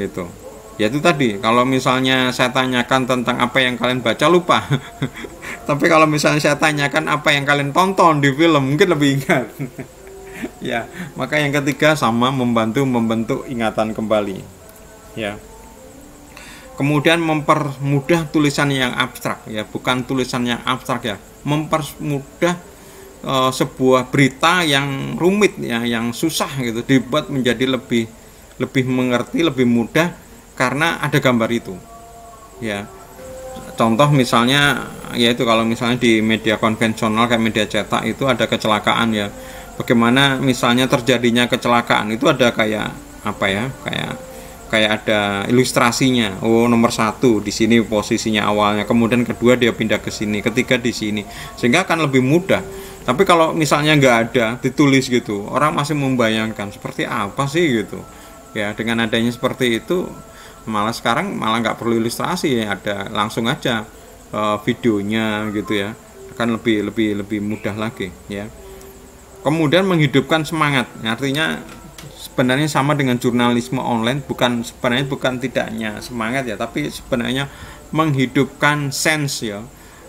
Gitu ya itu tadi. Kalau misalnya saya tanyakan tentang apa yang kalian baca lupa. Tapi kalau misalnya saya tanyakan apa yang kalian tonton di film mungkin lebih ingat. Ya maka yang ketiga sama membantu membentuk ingatan kembali. Ya. Kemudian mempermudah tulisan yang abstrak. Ya bukan tulisan yang abstrak ya. Mempermudah e, sebuah berita yang rumit ya yang susah gitu dibuat menjadi lebih lebih mengerti lebih mudah karena ada gambar itu. Ya. Contoh misalnya yaitu kalau misalnya di media konvensional kayak media cetak itu ada kecelakaan ya. Bagaimana misalnya terjadinya kecelakaan itu ada kayak apa ya kayak kayak ada ilustrasinya. Oh nomor satu di sini posisinya awalnya. Kemudian kedua dia pindah ke sini ketiga di sini. Sehingga akan lebih mudah. Tapi kalau misalnya nggak ada ditulis gitu orang masih membayangkan seperti apa sih? gitu. Ya dengan adanya seperti itu malah sekarang malah nggak perlu ilustrasi ya ada langsung aja uh, videonya gitu ya. Akan lebih lebih lebih mudah lagi ya. Kemudian menghidupkan semangat. Artinya sebenarnya sama dengan jurnalisme online bukan sebenarnya bukan tidaknya semangat ya tapi sebenarnya menghidupkan sense ya.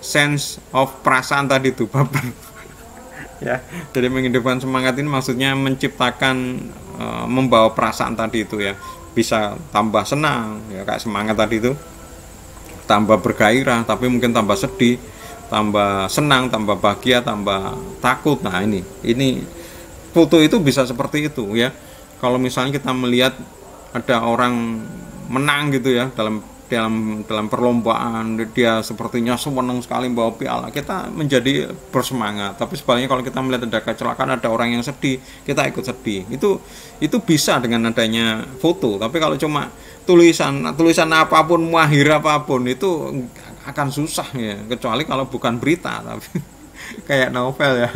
Sense of perasaan tadi itu baper ya jadi menghidupkan semangat ini maksudnya menciptakan e, membawa perasaan tadi itu ya bisa tambah senang ya kayak semangat tadi itu. Tambah bergairah tapi mungkin tambah sedih tambah senang tambah bahagia tambah takut. Nah ini ini foto itu bisa seperti itu ya. Kalau misalnya kita melihat ada orang menang gitu ya dalam dalam dalam perlombaan dia sepertinya senang sekali bawa piala. Kita menjadi bersemangat. Tapi sebaliknya kalau kita melihat ada kecelakaan ada orang yang sedih kita ikut sedih. Itu itu bisa dengan adanya foto. Tapi kalau cuma tulisan tulisan apa pun mahir apa pun itu akan susah ya. Kecuali kalau bukan berita tapi kayak novel ya.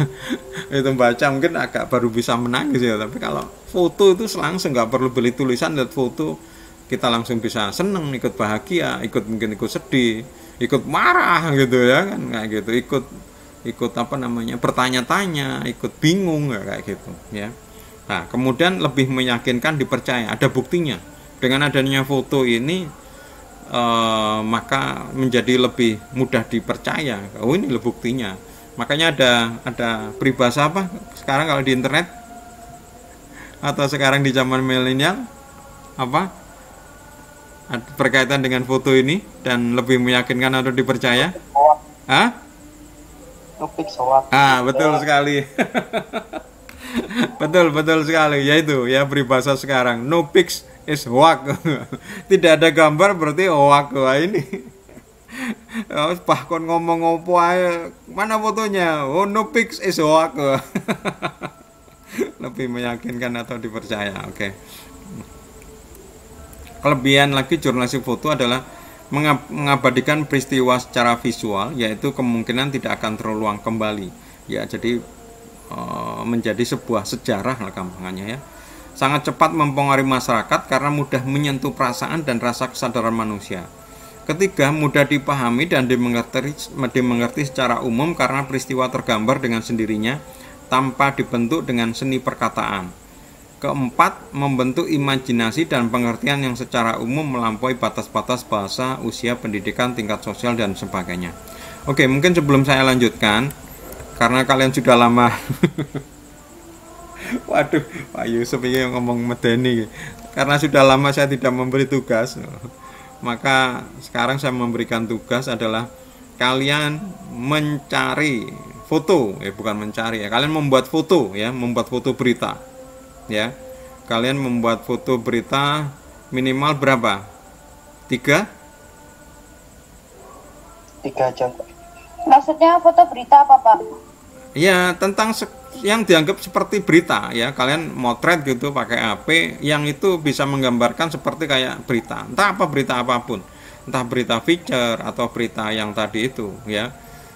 Itu baca mungkin agak baru bisa menangis ya. Tapi kalau foto itu langsung nggak perlu beli tulisan lihat foto kita langsung bisa seneng ikut bahagia ikut mungkin ikut sedih ikut marah gitu ya kan kayak gitu. Ikut ikut apa namanya bertanya-tanya ikut bingung ya, kayak gitu ya. Nah kemudian lebih meyakinkan dipercaya ada buktinya. Dengan adanya foto ini eh, maka menjadi lebih mudah dipercaya. Oh ini loh buktinya. Makanya ada ada peribahasa apa sekarang kalau di internet? Atau sekarang di zaman milenial? Apa berkaitan dengan foto ini dan lebih meyakinkan atau dipercaya Hah? Topik soak. Ah, betul sekali. betul, betul sekali. Yaitu ya peribahasa sekarang. No pics is hoax. Tidak ada gambar berarti hoax. Wah ini. Oh, bahkan ngomong aja, mana fotonya? Oh, no pics is hoax. Lebih meyakinkan atau dipercaya. Oke. Kelebihan lagi jurnalistik foto adalah mengab- mengabadikan peristiwa secara visual yaitu kemungkinan tidak akan terulang kembali. Ya jadi eh, menjadi sebuah sejarah lah ya. Sangat cepat mempengaruhi masyarakat karena mudah menyentuh perasaan dan rasa kesadaran manusia. Ketiga mudah dipahami dan dimengerti, dimengerti secara umum karena peristiwa tergambar dengan sendirinya tanpa dibentuk dengan seni perkataan Keempat, membentuk imajinasi dan pengertian yang secara umum melampaui batas-batas bahasa, usia, pendidikan, tingkat sosial, dan sebagainya. Oke, mungkin sebelum saya lanjutkan, karena kalian sudah lama Waduh, Pak Yusuf ini ngomong medeni. Karena sudah lama saya tidak memberi tugas, maka sekarang saya memberikan tugas adalah kalian mencari foto, eh bukan mencari ya, kalian membuat foto ya, membuat foto berita ya. Kalian membuat foto berita minimal berapa? Tiga? Tiga jam. Maksudnya foto berita apa, Pak? ya tentang se- yang dianggap seperti berita ya. Kalian motret gitu pakai HP yang itu bisa menggambarkan seperti kayak berita. Entah apa berita apa pun. Entah berita feature atau berita yang tadi itu ya.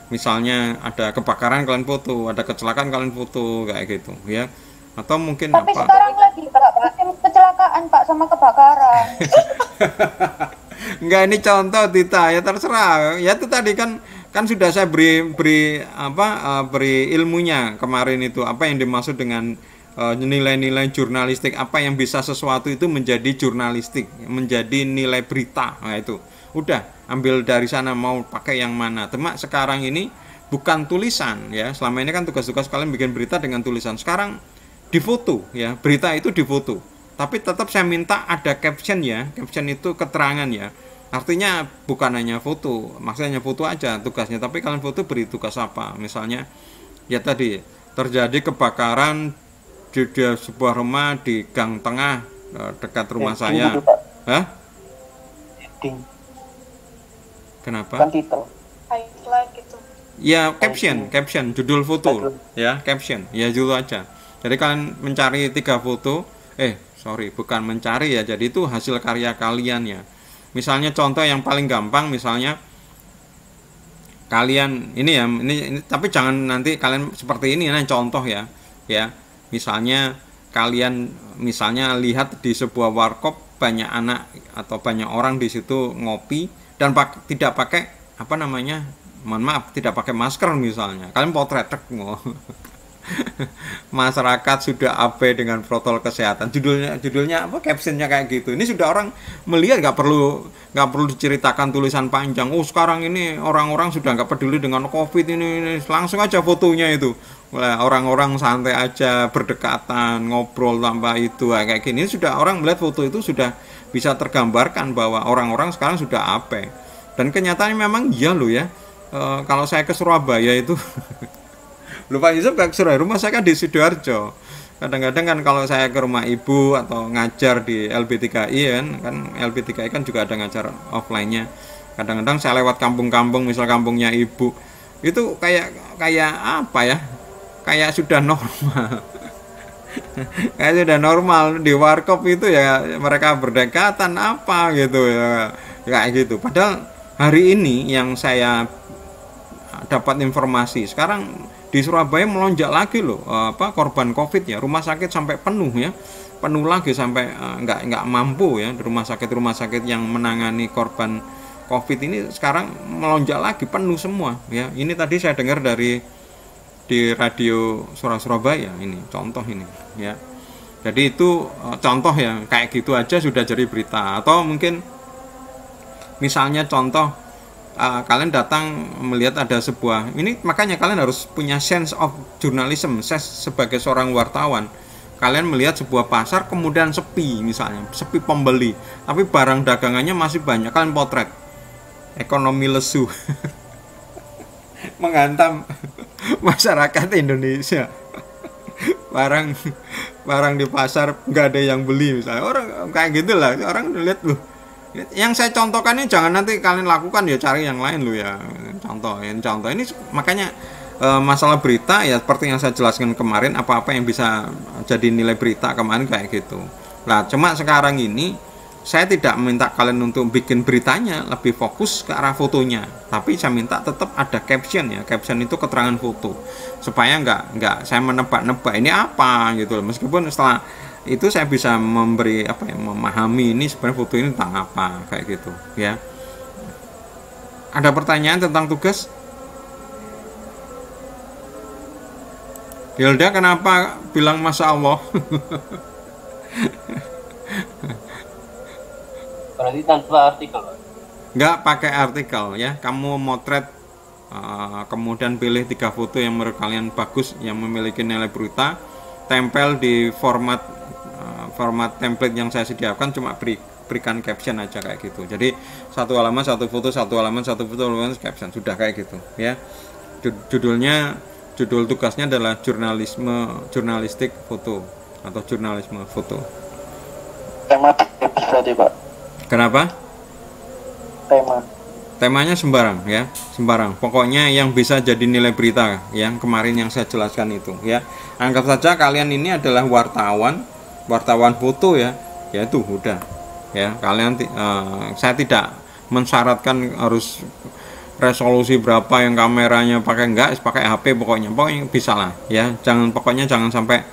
Misalnya ada kebakaran kalian foto. Ada kecelakaan kalian foto kayak gitu ya atau mungkin Tapi apa? sekarang lagi Pak, musim kecelakaan Pak sama kebakaran. Enggak ini contoh Tita. Ya terserah. Ya itu tadi kan kan sudah saya beri beri apa eh, beri ilmunya kemarin itu. Apa yang dimaksud dengan eh, nilai-nilai jurnalistik? Apa yang bisa sesuatu itu menjadi jurnalistik menjadi nilai berita? Nah itu. Udah ambil dari sana mau pakai yang mana. Temak sekarang ini bukan tulisan ya. Selama ini kan tugas-tugas kalian bikin berita dengan tulisan. Sekarang difoto ya berita itu difoto tapi tetap saya minta ada caption ya caption itu keterangan ya artinya bukan hanya foto maksudnya foto aja tugasnya tapi kalian foto beri tugas apa misalnya ya tadi terjadi kebakaran di, di sebuah rumah di gang tengah eh, dekat rumah saya gitu, Pak. Hah? Heading. kenapa Kan titel. Highlight gitu. Ya caption, caption, judul foto, Judul. ya caption, ya judul aja. Jadi kalian mencari tiga foto, eh sorry, bukan mencari ya, jadi itu hasil karya kalian ya. Misalnya contoh yang paling gampang, misalnya kalian ini ya, ini, ini tapi jangan nanti kalian seperti ini, nah contoh ya, ya. Misalnya kalian misalnya lihat di sebuah warkop banyak anak atau banyak orang di situ ngopi dan pak, tidak pakai apa namanya mohon maaf tidak pakai masker misalnya kalian potret mau masyarakat sudah abe dengan protokol kesehatan. Judulnya judulnya apa? Captionnya kayak gitu. Ini sudah orang melihat nggak perlu nggak perlu diceritakan tulisan panjang. Oh sekarang ini orang-orang sudah nggak peduli dengan covid ini, ini. langsung aja fotonya itu. Orang-orang santai aja berdekatan ngobrol tanpa itu. Ah, kayak gini sudah orang melihat foto itu sudah bisa tergambarkan bahwa orang-orang sekarang sudah ape dan kenyataannya memang iya loh ya. Eh, kalau saya ke Surabaya itu lupa Yusuf ke Surabaya rumah saya kan di Sidoarjo. Kadang-kadang kan kalau saya ke rumah ibu atau ngajar di LB3I kan kan LB3I kan juga ada ngajar offline-nya. Kadang-kadang saya lewat kampung-kampung misal kampungnya ibu. Itu kayak kayak apa ya? Kayak sudah normal. Kayak sudah normal. Di warkop itu ya mereka berdekatan apa gitu ya. Kayak gitu. Padahal hari ini yang saya dapat informasi sekarang di Surabaya melonjak lagi loh eh, apa korban covid ya. Rumah sakit sampai penuh ya. Penuh lagi sampai eh, nggak mampu ya. Rumah sakit rumah sakit yang menangani korban covid ini sekarang melonjak lagi penuh semua ya. Ini tadi saya dengar dari di radio Surah Surabaya ini contoh ini ya. Jadi itu eh, contoh ya kayak gitu aja sudah jadi berita. Atau mungkin misalnya contoh uh, kalian datang melihat ada sebuah ini makanya kalian harus punya sense of journalism sense sebagai seorang wartawan. Kalian melihat sebuah pasar kemudian sepi misalnya sepi pembeli tapi barang dagangannya masih banyak kalian potret. Ekonomi lesu. Menghantam masyarakat Indonesia. Barang barang di pasar nggak ada yang beli misalnya. Orang kayak gitulah orang lihat loh yang saya contohkan ini jangan nanti kalian lakukan ya cari yang lain loh ya. Contoh yang contoh ini makanya e, masalah berita ya seperti yang saya jelaskan kemarin apa-apa yang bisa jadi nilai berita kemarin kayak gitu. Lah cuma sekarang ini saya tidak minta kalian untuk bikin beritanya lebih fokus ke arah fotonya. Tapi saya minta tetap ada caption ya. Caption itu keterangan foto. Supaya nggak nggak saya menebak-nebak ini apa? gitu meskipun setelah itu saya bisa memberi apa ya memahami ini sebenarnya foto ini tentang apa kayak gitu ya. Ada pertanyaan tentang tugas? Hilda kenapa bilang masa Allah? Berarti tanpa artikel? Nggak pakai artikel ya. Kamu motret uh, kemudian pilih tiga foto yang menurut kalian bagus yang memiliki nilai berita tempel di format format template yang saya sediakan cuma beri berikan caption aja kayak gitu. Jadi satu halaman satu foto satu halaman satu foto halaman caption sudah kayak gitu ya. Judulnya judul tugasnya adalah jurnalisme jurnalistik foto atau jurnalisme foto. Tema berarti pak. Kenapa? Tema. Temanya sembarang ya sembarang. Pokoknya yang bisa jadi nilai berita yang kemarin yang saya jelaskan itu ya. Anggap saja kalian ini adalah wartawan wartawan foto ya ya itu udah. Ya kalian uh, saya tidak mensyaratkan harus resolusi berapa yang kameranya pakai enggak pakai HP pokoknya. Pokoknya bisa lah ya. Jangan pokoknya jangan sampai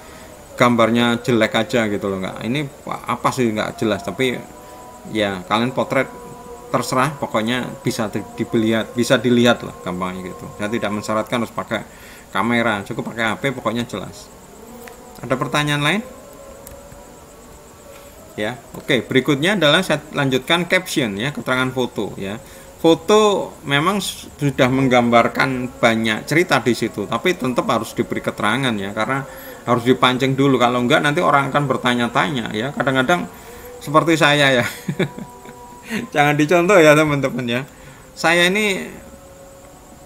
gambarnya jelek aja gitu loh enggak. Ini apa sih enggak jelas. Tapi ya kalian potret terserah pokoknya bisa dilihat bisa dilihat lah gampangnya gitu. Saya tidak mensyaratkan harus pakai kamera. Cukup pakai HP pokoknya jelas. Ada pertanyaan lain ya oke berikutnya adalah saya lanjutkan caption ya keterangan foto ya foto memang sudah menggambarkan banyak cerita di situ, tapi tetap harus diberi keterangan ya, karena harus dipancing dulu. Kalau enggak nanti orang akan bertanya-tanya ya. Kadang-kadang seperti saya ya. Jangan dicontoh ya teman-teman ya. Saya ini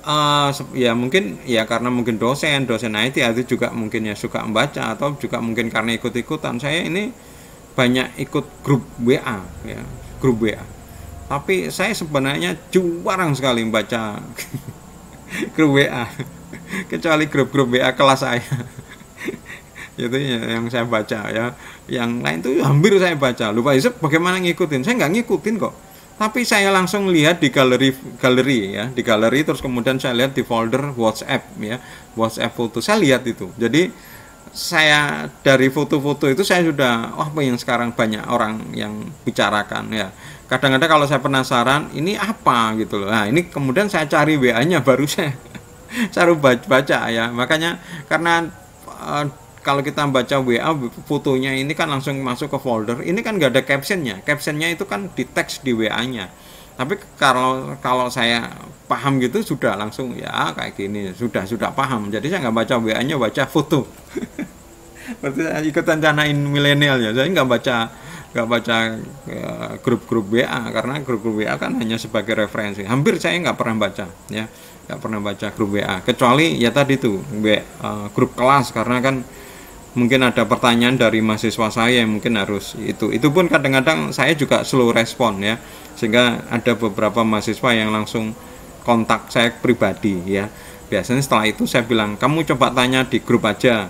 uh, ya mungkin ya karena mungkin dosen, dosen IT itu juga mungkin ya suka membaca atau juga mungkin karena ikut-ikutan. Saya ini banyak ikut grup WA ya, grup WA tapi saya sebenarnya jarang sekali membaca grup WA kecuali grup-grup WA kelas saya. Itu ya yang saya baca ya. Yang lain itu hampir saya baca. Lupa itu bagaimana ngikutin? Saya nggak ngikutin kok. Tapi saya langsung lihat di galeri galeri ya di galeri terus kemudian saya lihat di folder WhatsApp ya WhatsApp foto. Saya lihat itu. Jadi saya dari foto-foto itu saya sudah oh apa yang sekarang banyak orang yang bicarakan ya? Kadang-kadang kalau saya penasaran ini apa? gitu loh. Nah ini kemudian saya cari WA nya baru saya cari baca ya. Makanya karena uh, kalau kita baca WA fotonya ini kan langsung masuk ke folder. Ini kan nggak ada captionnya. Captionnya itu kan di teks di WA nya tapi kalau kalau saya paham gitu sudah langsung ya kayak gini. Sudah sudah paham. Jadi saya nggak baca WA nya baca foto. Berarti ikutan canain milenial ya. Saya nggak baca nggak baca eh, grup-grup WA karena grup-grup WA kan hanya sebagai referensi. Hampir saya nggak pernah baca ya. Nggak pernah baca grup WA kecuali ya tadi tuh uh, grup kelas. Karena kan mungkin ada pertanyaan dari mahasiswa saya yang mungkin harus itu. Itu pun kadang-kadang saya juga slow respon ya. Sehingga ada beberapa mahasiswa yang langsung kontak saya pribadi ya. Biasanya setelah itu saya bilang kamu coba tanya di grup aja.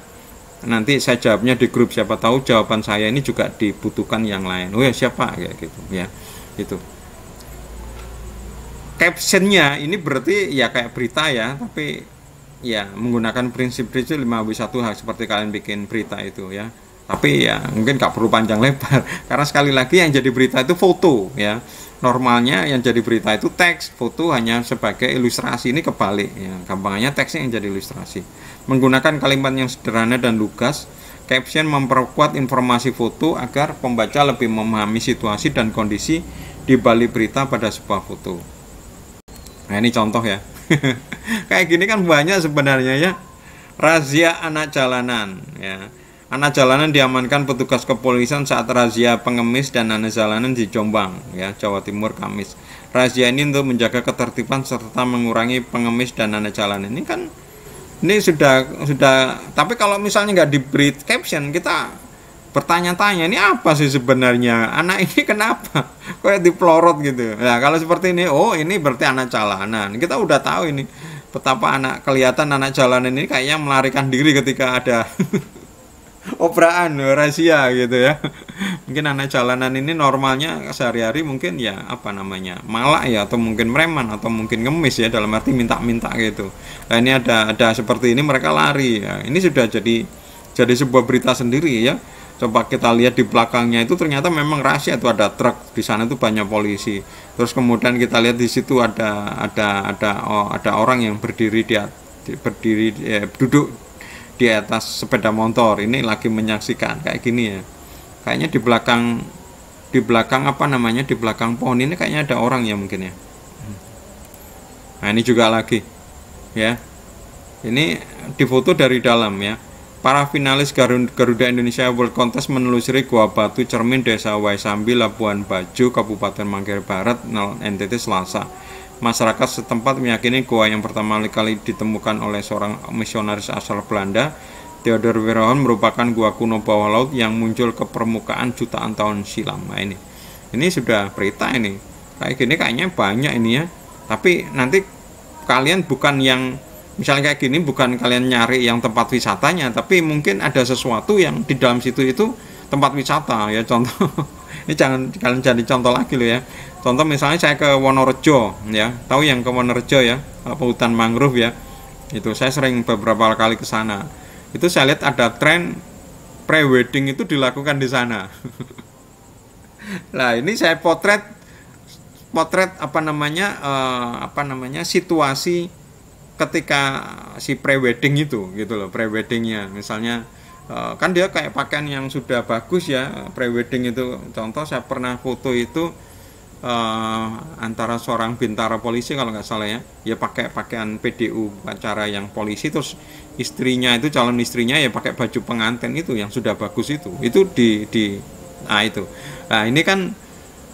Nanti saya jawabnya di grup. Siapa tahu jawaban saya ini juga dibutuhkan yang lain. Oh ya siapa? Kayak gitu ya. Itu. Captionnya ini berarti ya kayak berita ya tapi ya menggunakan prinsip-prinsip 5W1H seperti kalian bikin berita itu ya. Tapi ya mungkin nggak perlu panjang lebar. Karena sekali lagi yang jadi berita itu foto ya. Normalnya yang jadi berita itu teks foto hanya sebagai ilustrasi. Ini kebalik ya. Gampangnya teksnya yang jadi ilustrasi. Menggunakan kalimat yang sederhana dan lugas caption memperkuat informasi foto agar pembaca lebih memahami situasi dan kondisi di balik berita pada sebuah foto. Nah ini contoh ya kayak gini kan banyak sebenarnya ya. Razia anak jalanan ya. Anak jalanan diamankan petugas kepolisian saat razia pengemis dan anak jalanan di Jombang ya Jawa Timur Kamis. Razia ini untuk menjaga ketertiban serta mengurangi pengemis dan anak jalanan. Ini kan ini sudah sudah tapi kalau misalnya nggak diberi caption kita bertanya-tanya ini apa sih sebenarnya? Anak ini kenapa? Kayak dipelorot gitu. Ya kalau seperti ini oh ini berarti anak jalanan. Kita udah tahu ini betapa anak kelihatan anak jalanan ini kayaknya melarikan diri ketika ada operaan rahasia gitu ya. Mungkin anak jalanan ini normalnya sehari-hari mungkin ya apa namanya malak ya atau mungkin preman atau mungkin ngemis ya dalam arti minta-minta gitu. Nah ini ada ada seperti ini mereka lari. Ya ini sudah jadi jadi sebuah berita sendiri ya coba kita lihat di belakangnya itu ternyata memang rahasia itu ada truk di sana itu banyak polisi. Terus kemudian kita lihat di situ ada ada ada oh, ada orang yang berdiri di berdiri eh, duduk di atas sepeda motor. Ini lagi menyaksikan kayak gini ya. Kayaknya di belakang di belakang apa namanya di belakang pohon ini kayaknya ada orang ya mungkin ya. Nah ini juga lagi ya. Ini difoto dari dalam ya Para finalis Garuda Indonesia World Contest menelusuri Gua Batu Cermin Desa Waisambi, Labuan Bajo, Kabupaten Manggarai Barat, NTT Selasa. Masyarakat setempat meyakini gua yang pertama kali ditemukan oleh seorang misionaris asal Belanda, Theodor Verhoeven merupakan gua kuno bawah laut yang muncul ke permukaan jutaan tahun silam. Nah, ini, ini sudah berita ini. Kayak gini kayaknya banyak ini ya. Tapi nanti kalian bukan yang misalnya kayak gini bukan kalian nyari yang tempat wisatanya tapi mungkin ada sesuatu yang di dalam situ itu tempat wisata ya. Contoh ini jangan kalian jadi contoh lagi loh ya. Contoh misalnya saya ke Wonorejo ya. Tahu yang ke Wonorejo ya? Hutan mangrove ya? Itu saya sering beberapa kali ke sana. Itu saya lihat ada tren pre-wedding itu dilakukan di sana. Nah ini saya potret potret apa namanya uh, apa namanya situasi ketika si prewedding itu gitu loh preweddingnya. Misalnya uh, kan dia kayak pakaian yang sudah bagus ya prewedding itu. Contoh saya pernah foto itu uh, antara seorang bintara polisi kalau nggak salah ya. Ya pakai pakaian PDU acara yang polisi. Terus istrinya itu calon istrinya ya pakai baju pengantin itu yang sudah bagus itu. Itu di di nah itu. Nah ini kan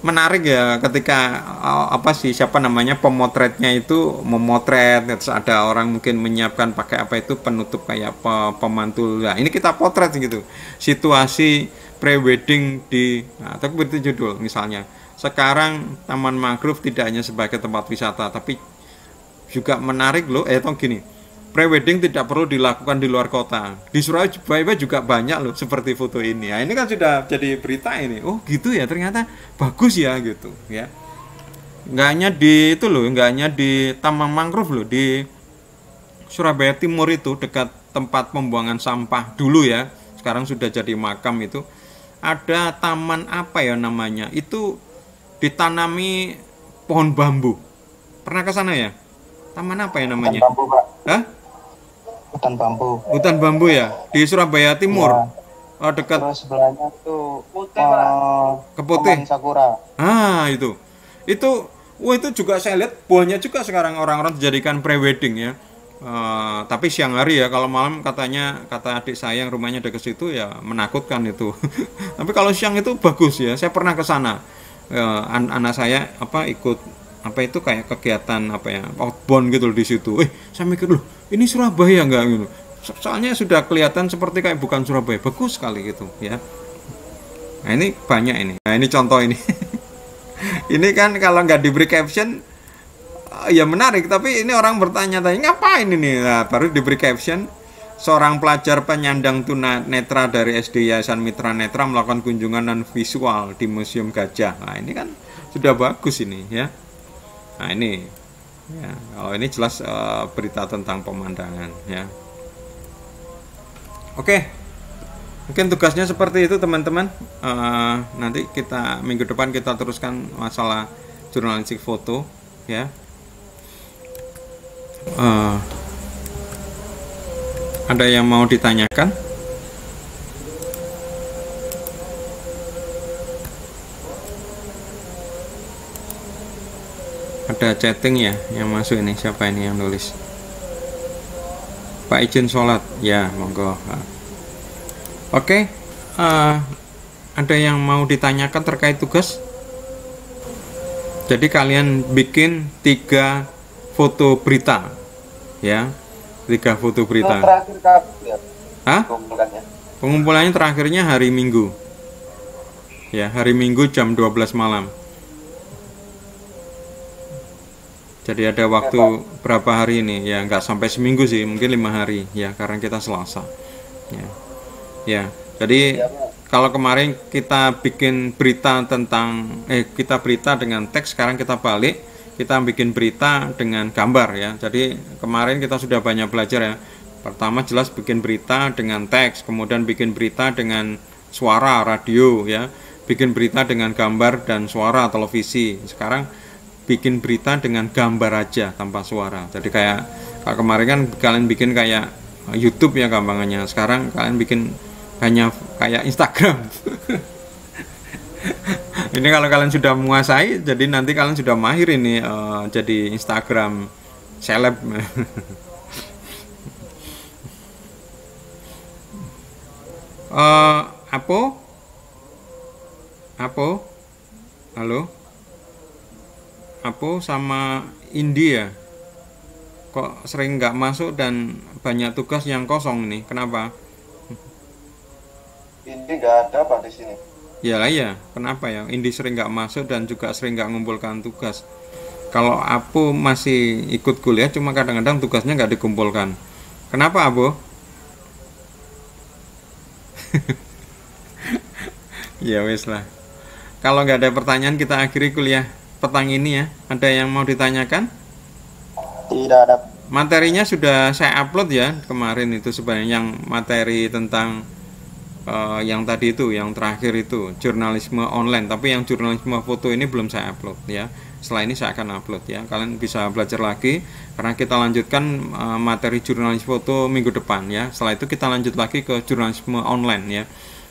menarik ya ketika oh, apa sih siapa namanya pemotretnya itu memotret terus ada orang mungkin menyiapkan pakai apa itu penutup kayak pe, pemantul. Ya ini kita potret gitu. Situasi prewedding di nah, tapi itu judul misalnya. Sekarang taman mangrove tidak hanya sebagai tempat wisata tapi juga menarik loh. Eh tong gini prewedding tidak perlu dilakukan di luar kota. Di Surabaya juga banyak loh seperti foto ini. Nah, ini kan sudah jadi berita ini. Oh, gitu ya. Ternyata bagus ya gitu, ya. Nggak hanya di itu loh, nggak hanya di Taman Mangrove loh, di Surabaya Timur itu dekat tempat pembuangan sampah dulu ya. Sekarang sudah jadi makam itu. Ada taman apa ya namanya? Itu ditanami pohon bambu. Pernah ke sana ya? Taman apa ya namanya? Bambu, Pak. Hah? Hutan bambu. Hutan bambu ya? Di Surabaya Timur? Ya. oh, dekat Terus sebelahnya tuh Putih, uh, Keputih Sakura. Ah itu. Itu wah itu juga saya lihat buahnya juga sekarang orang-orang dijadikan prewedding ya. Uh, tapi siang hari ya kalau malam katanya kata adik saya yang rumahnya dekat situ ya menakutkan itu. Tapi kalau siang itu bagus ya. Saya pernah ke sana. Uh, an anak saya apa ikut apa itu kayak kegiatan apa ya outbound gitu loh di situ. Eh saya mikir loh ini Surabaya enggak gitu. So soalnya sudah kelihatan seperti kayak bukan Surabaya. Bagus sekali gitu ya. Nah ini banyak ini. Nah ini contoh ini. Ini kan kalau nggak diberi caption ya menarik. Tapi ini orang bertanya-tanya ngapain ini? Nah, baru diberi caption seorang pelajar penyandang tuna netra dari SD Yayasan Mitra Netra melakukan kunjungan dan visual di Museum Gajah. Nah ini kan sudah bagus ini ya. Nah ini, ya, kalau ini jelas uh, berita tentang pemandangan ya. Oke, Mungkin tugasnya seperti itu teman-teman. Eh, nanti kita minggu depan kita teruskan masalah jurnalistik foto ya. Eh, ada yang mau ditanyakan? Ada chatting ya yang masuk ini siapa ini yang nulis? Pak izin sholat ya monggo. Oke, eh, ada yang mau ditanyakan terkait tugas? Jadi kalian bikin tiga foto berita, ya, tiga foto berita. terakhir ya Hah? Pengumpulannya terakhirnya hari Minggu. Ya, hari Minggu jam 12 malam. Jadi ada waktu berapa hari ini? Ya, nggak sampai seminggu sih, mungkin lima hari. Ya, karena kita Selasa. Ya, ya. Jadi kalau kemarin kita bikin berita tentang, eh kita berita dengan teks, sekarang kita balik, kita bikin berita dengan gambar ya. Jadi kemarin kita sudah banyak belajar ya. Pertama jelas bikin berita dengan teks, kemudian bikin berita dengan suara radio ya, bikin berita dengan gambar dan suara televisi. Sekarang bikin berita dengan gambar aja tanpa suara. Jadi kayak kalau kemarin kan kalian bikin kayak YouTube ya gampangannya. Sekarang kalian bikin hanya kayak Instagram. ini kalau kalian sudah menguasai, jadi nanti kalian sudah mahir ini eh, jadi Instagram seleb. Eh, apa? Apa? Halo? Apa sama India? Kok sering nggak masuk dan banyak tugas yang kosong nih? Kenapa? Ini nggak ada pak di sini. Ya lah ya, kenapa ya? Indi sering nggak masuk dan juga sering nggak ngumpulkan tugas. Kalau Apu masih ikut kuliah, cuma kadang-kadang tugasnya nggak dikumpulkan. Kenapa Apu? ya wes lah. Kalau nggak ada pertanyaan, kita akhiri kuliah petang ini ya. Ada yang mau ditanyakan? Tidak ada. Materinya sudah saya upload ya kemarin itu sebenarnya yang materi tentang eh, yang tadi itu, yang terakhir itu jurnalisme online. Tapi yang jurnalisme foto ini belum saya upload ya. Setelah ini saya akan upload ya. Kalian bisa belajar lagi karena kita lanjutkan eh, materi jurnalis foto minggu depan ya. Setelah itu kita lanjut lagi ke jurnalisme online ya.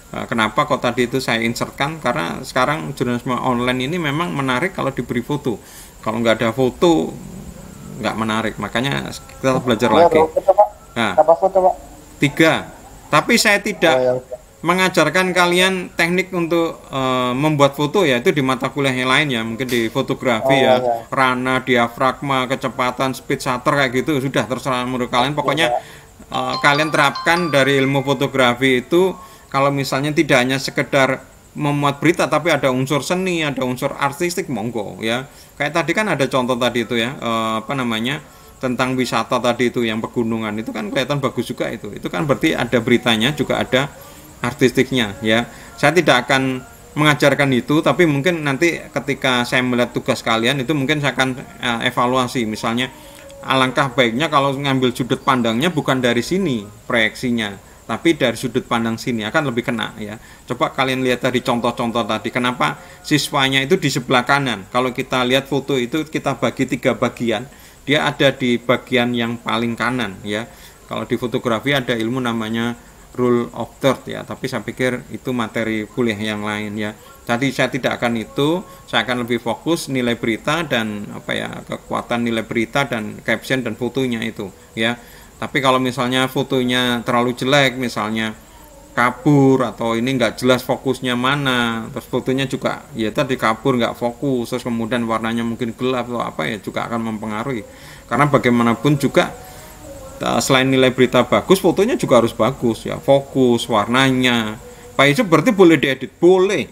Eh, Kenapa kok tadi itu saya insertkan? Karena sekarang jurnalisme online ini memang menarik kalau diberi foto. Kalau nggak ada foto nggak menarik. Makanya kita belajar lagi. Nah, tiga. Tapi saya tidak Oh, ya mengajarkan kalian teknik untuk eh, membuat foto ya itu di mata kuliah yang lain ya mungkin di fotografi Oh, ya iya. rana diafragma kecepatan speed shutter kayak gitu sudah terserah menurut kalian pokoknya eh, kalian terapkan dari ilmu fotografi itu kalau misalnya tidak hanya sekedar memuat berita tapi ada unsur seni ada unsur artistik monggo ya. Kayak tadi kan ada contoh tadi itu ya eh, apa namanya tentang wisata tadi itu yang pegunungan itu kan kelihatan bagus juga itu. Itu kan berarti ada beritanya juga ada artistiknya ya. Saya tidak akan mengajarkan itu tapi mungkin nanti ketika saya melihat tugas kalian itu mungkin saya akan eh, evaluasi. Misalnya alangkah baiknya kalau ngambil sudut pandangnya bukan dari sini proyeksinya tapi dari sudut pandang sini akan lebih kena ya. Coba kalian lihat tadi contoh-contoh tadi kenapa siswanya itu di sebelah kanan? Kalau kita lihat foto itu kita bagi tiga bagian dia ada di bagian yang paling kanan ya. Kalau di fotografi ada ilmu namanya rule of third ya. Tapi saya pikir itu materi kuliah yang lain ya. Jadi saya tidak akan itu saya akan lebih fokus nilai berita dan apa ya kekuatan nilai berita dan caption dan fotonya itu ya tapi kalau misalnya fotonya terlalu jelek misalnya kabur atau ini nggak jelas fokusnya mana terus fotonya juga ya tadi kabur nggak fokus terus kemudian warnanya mungkin gelap atau apa ya juga akan mempengaruhi. Karena bagaimanapun juga selain nilai berita bagus fotonya juga harus bagus ya. Fokus warnanya. Pak itu berarti boleh diedit? Boleh.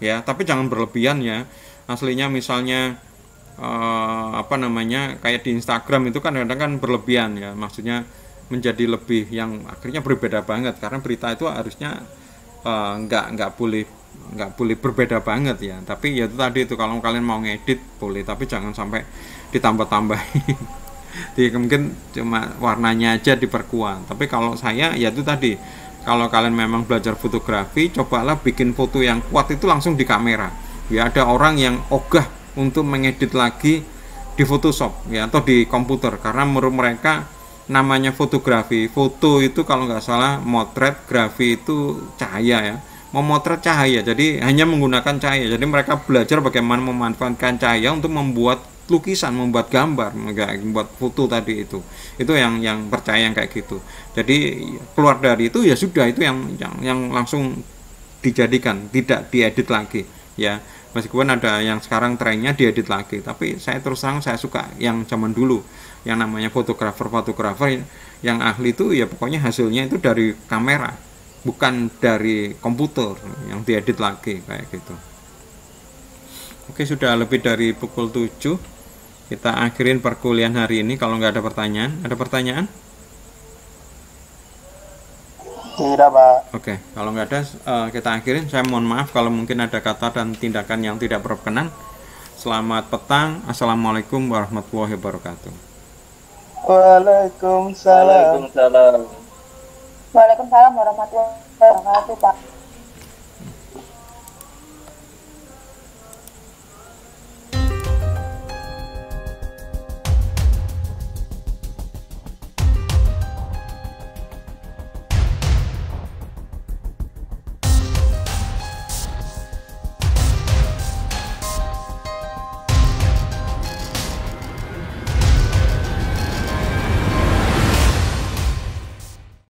Ya tapi jangan berlebihan ya. Aslinya misalnya eh, apa namanya kayak di Instagram itu kan kadang kan berlebihan ya. Maksudnya menjadi lebih yang akhirnya berbeda banget. Karena berita itu harusnya eh, nggak nggak boleh nggak boleh berbeda banget ya. Tapi ya itu tadi itu kalau kalian mau ngedit boleh. Tapi jangan sampai ditambah-tambahin. Jadi mungkin cuma warnanya aja diperkuat. Tapi kalau saya ya itu tadi. Kalau kalian memang belajar fotografi cobalah bikin foto yang kuat itu langsung di kamera. Ya ada orang yang ogah untuk mengedit lagi di Photoshop ya atau di komputer. Karena menurut mereka namanya fotografi foto itu kalau nggak salah motret grafi itu cahaya ya. Memotret cahaya jadi hanya menggunakan cahaya. Jadi mereka belajar bagaimana memanfaatkan cahaya untuk membuat lukisan membuat gambar membuat foto tadi itu. Itu yang yang percaya yang kayak gitu. Jadi keluar dari itu ya sudah itu yang yang, yang langsung dijadikan tidak diedit lagi ya meskipun ada yang sekarang trennya diedit lagi tapi saya terus terang saya suka yang zaman dulu yang namanya fotografer fotografer yang ahli itu ya pokoknya hasilnya itu dari kamera bukan dari komputer yang diedit lagi kayak gitu. Oke sudah lebih dari pukul 7 kita akhirin perkuliahan hari ini kalau nggak ada pertanyaan. Ada pertanyaan Tidak, Pak. oke kalau nggak ada eh, kita akhirin saya mohon maaf kalau mungkin ada kata dan tindakan yang tidak berkenan selamat petang assalamualaikum warahmatullahi wabarakatuh Waalaikumsalam. Waalaikumsalam. Waalaikumsalam warahmatullahi wabarakatuh Pak.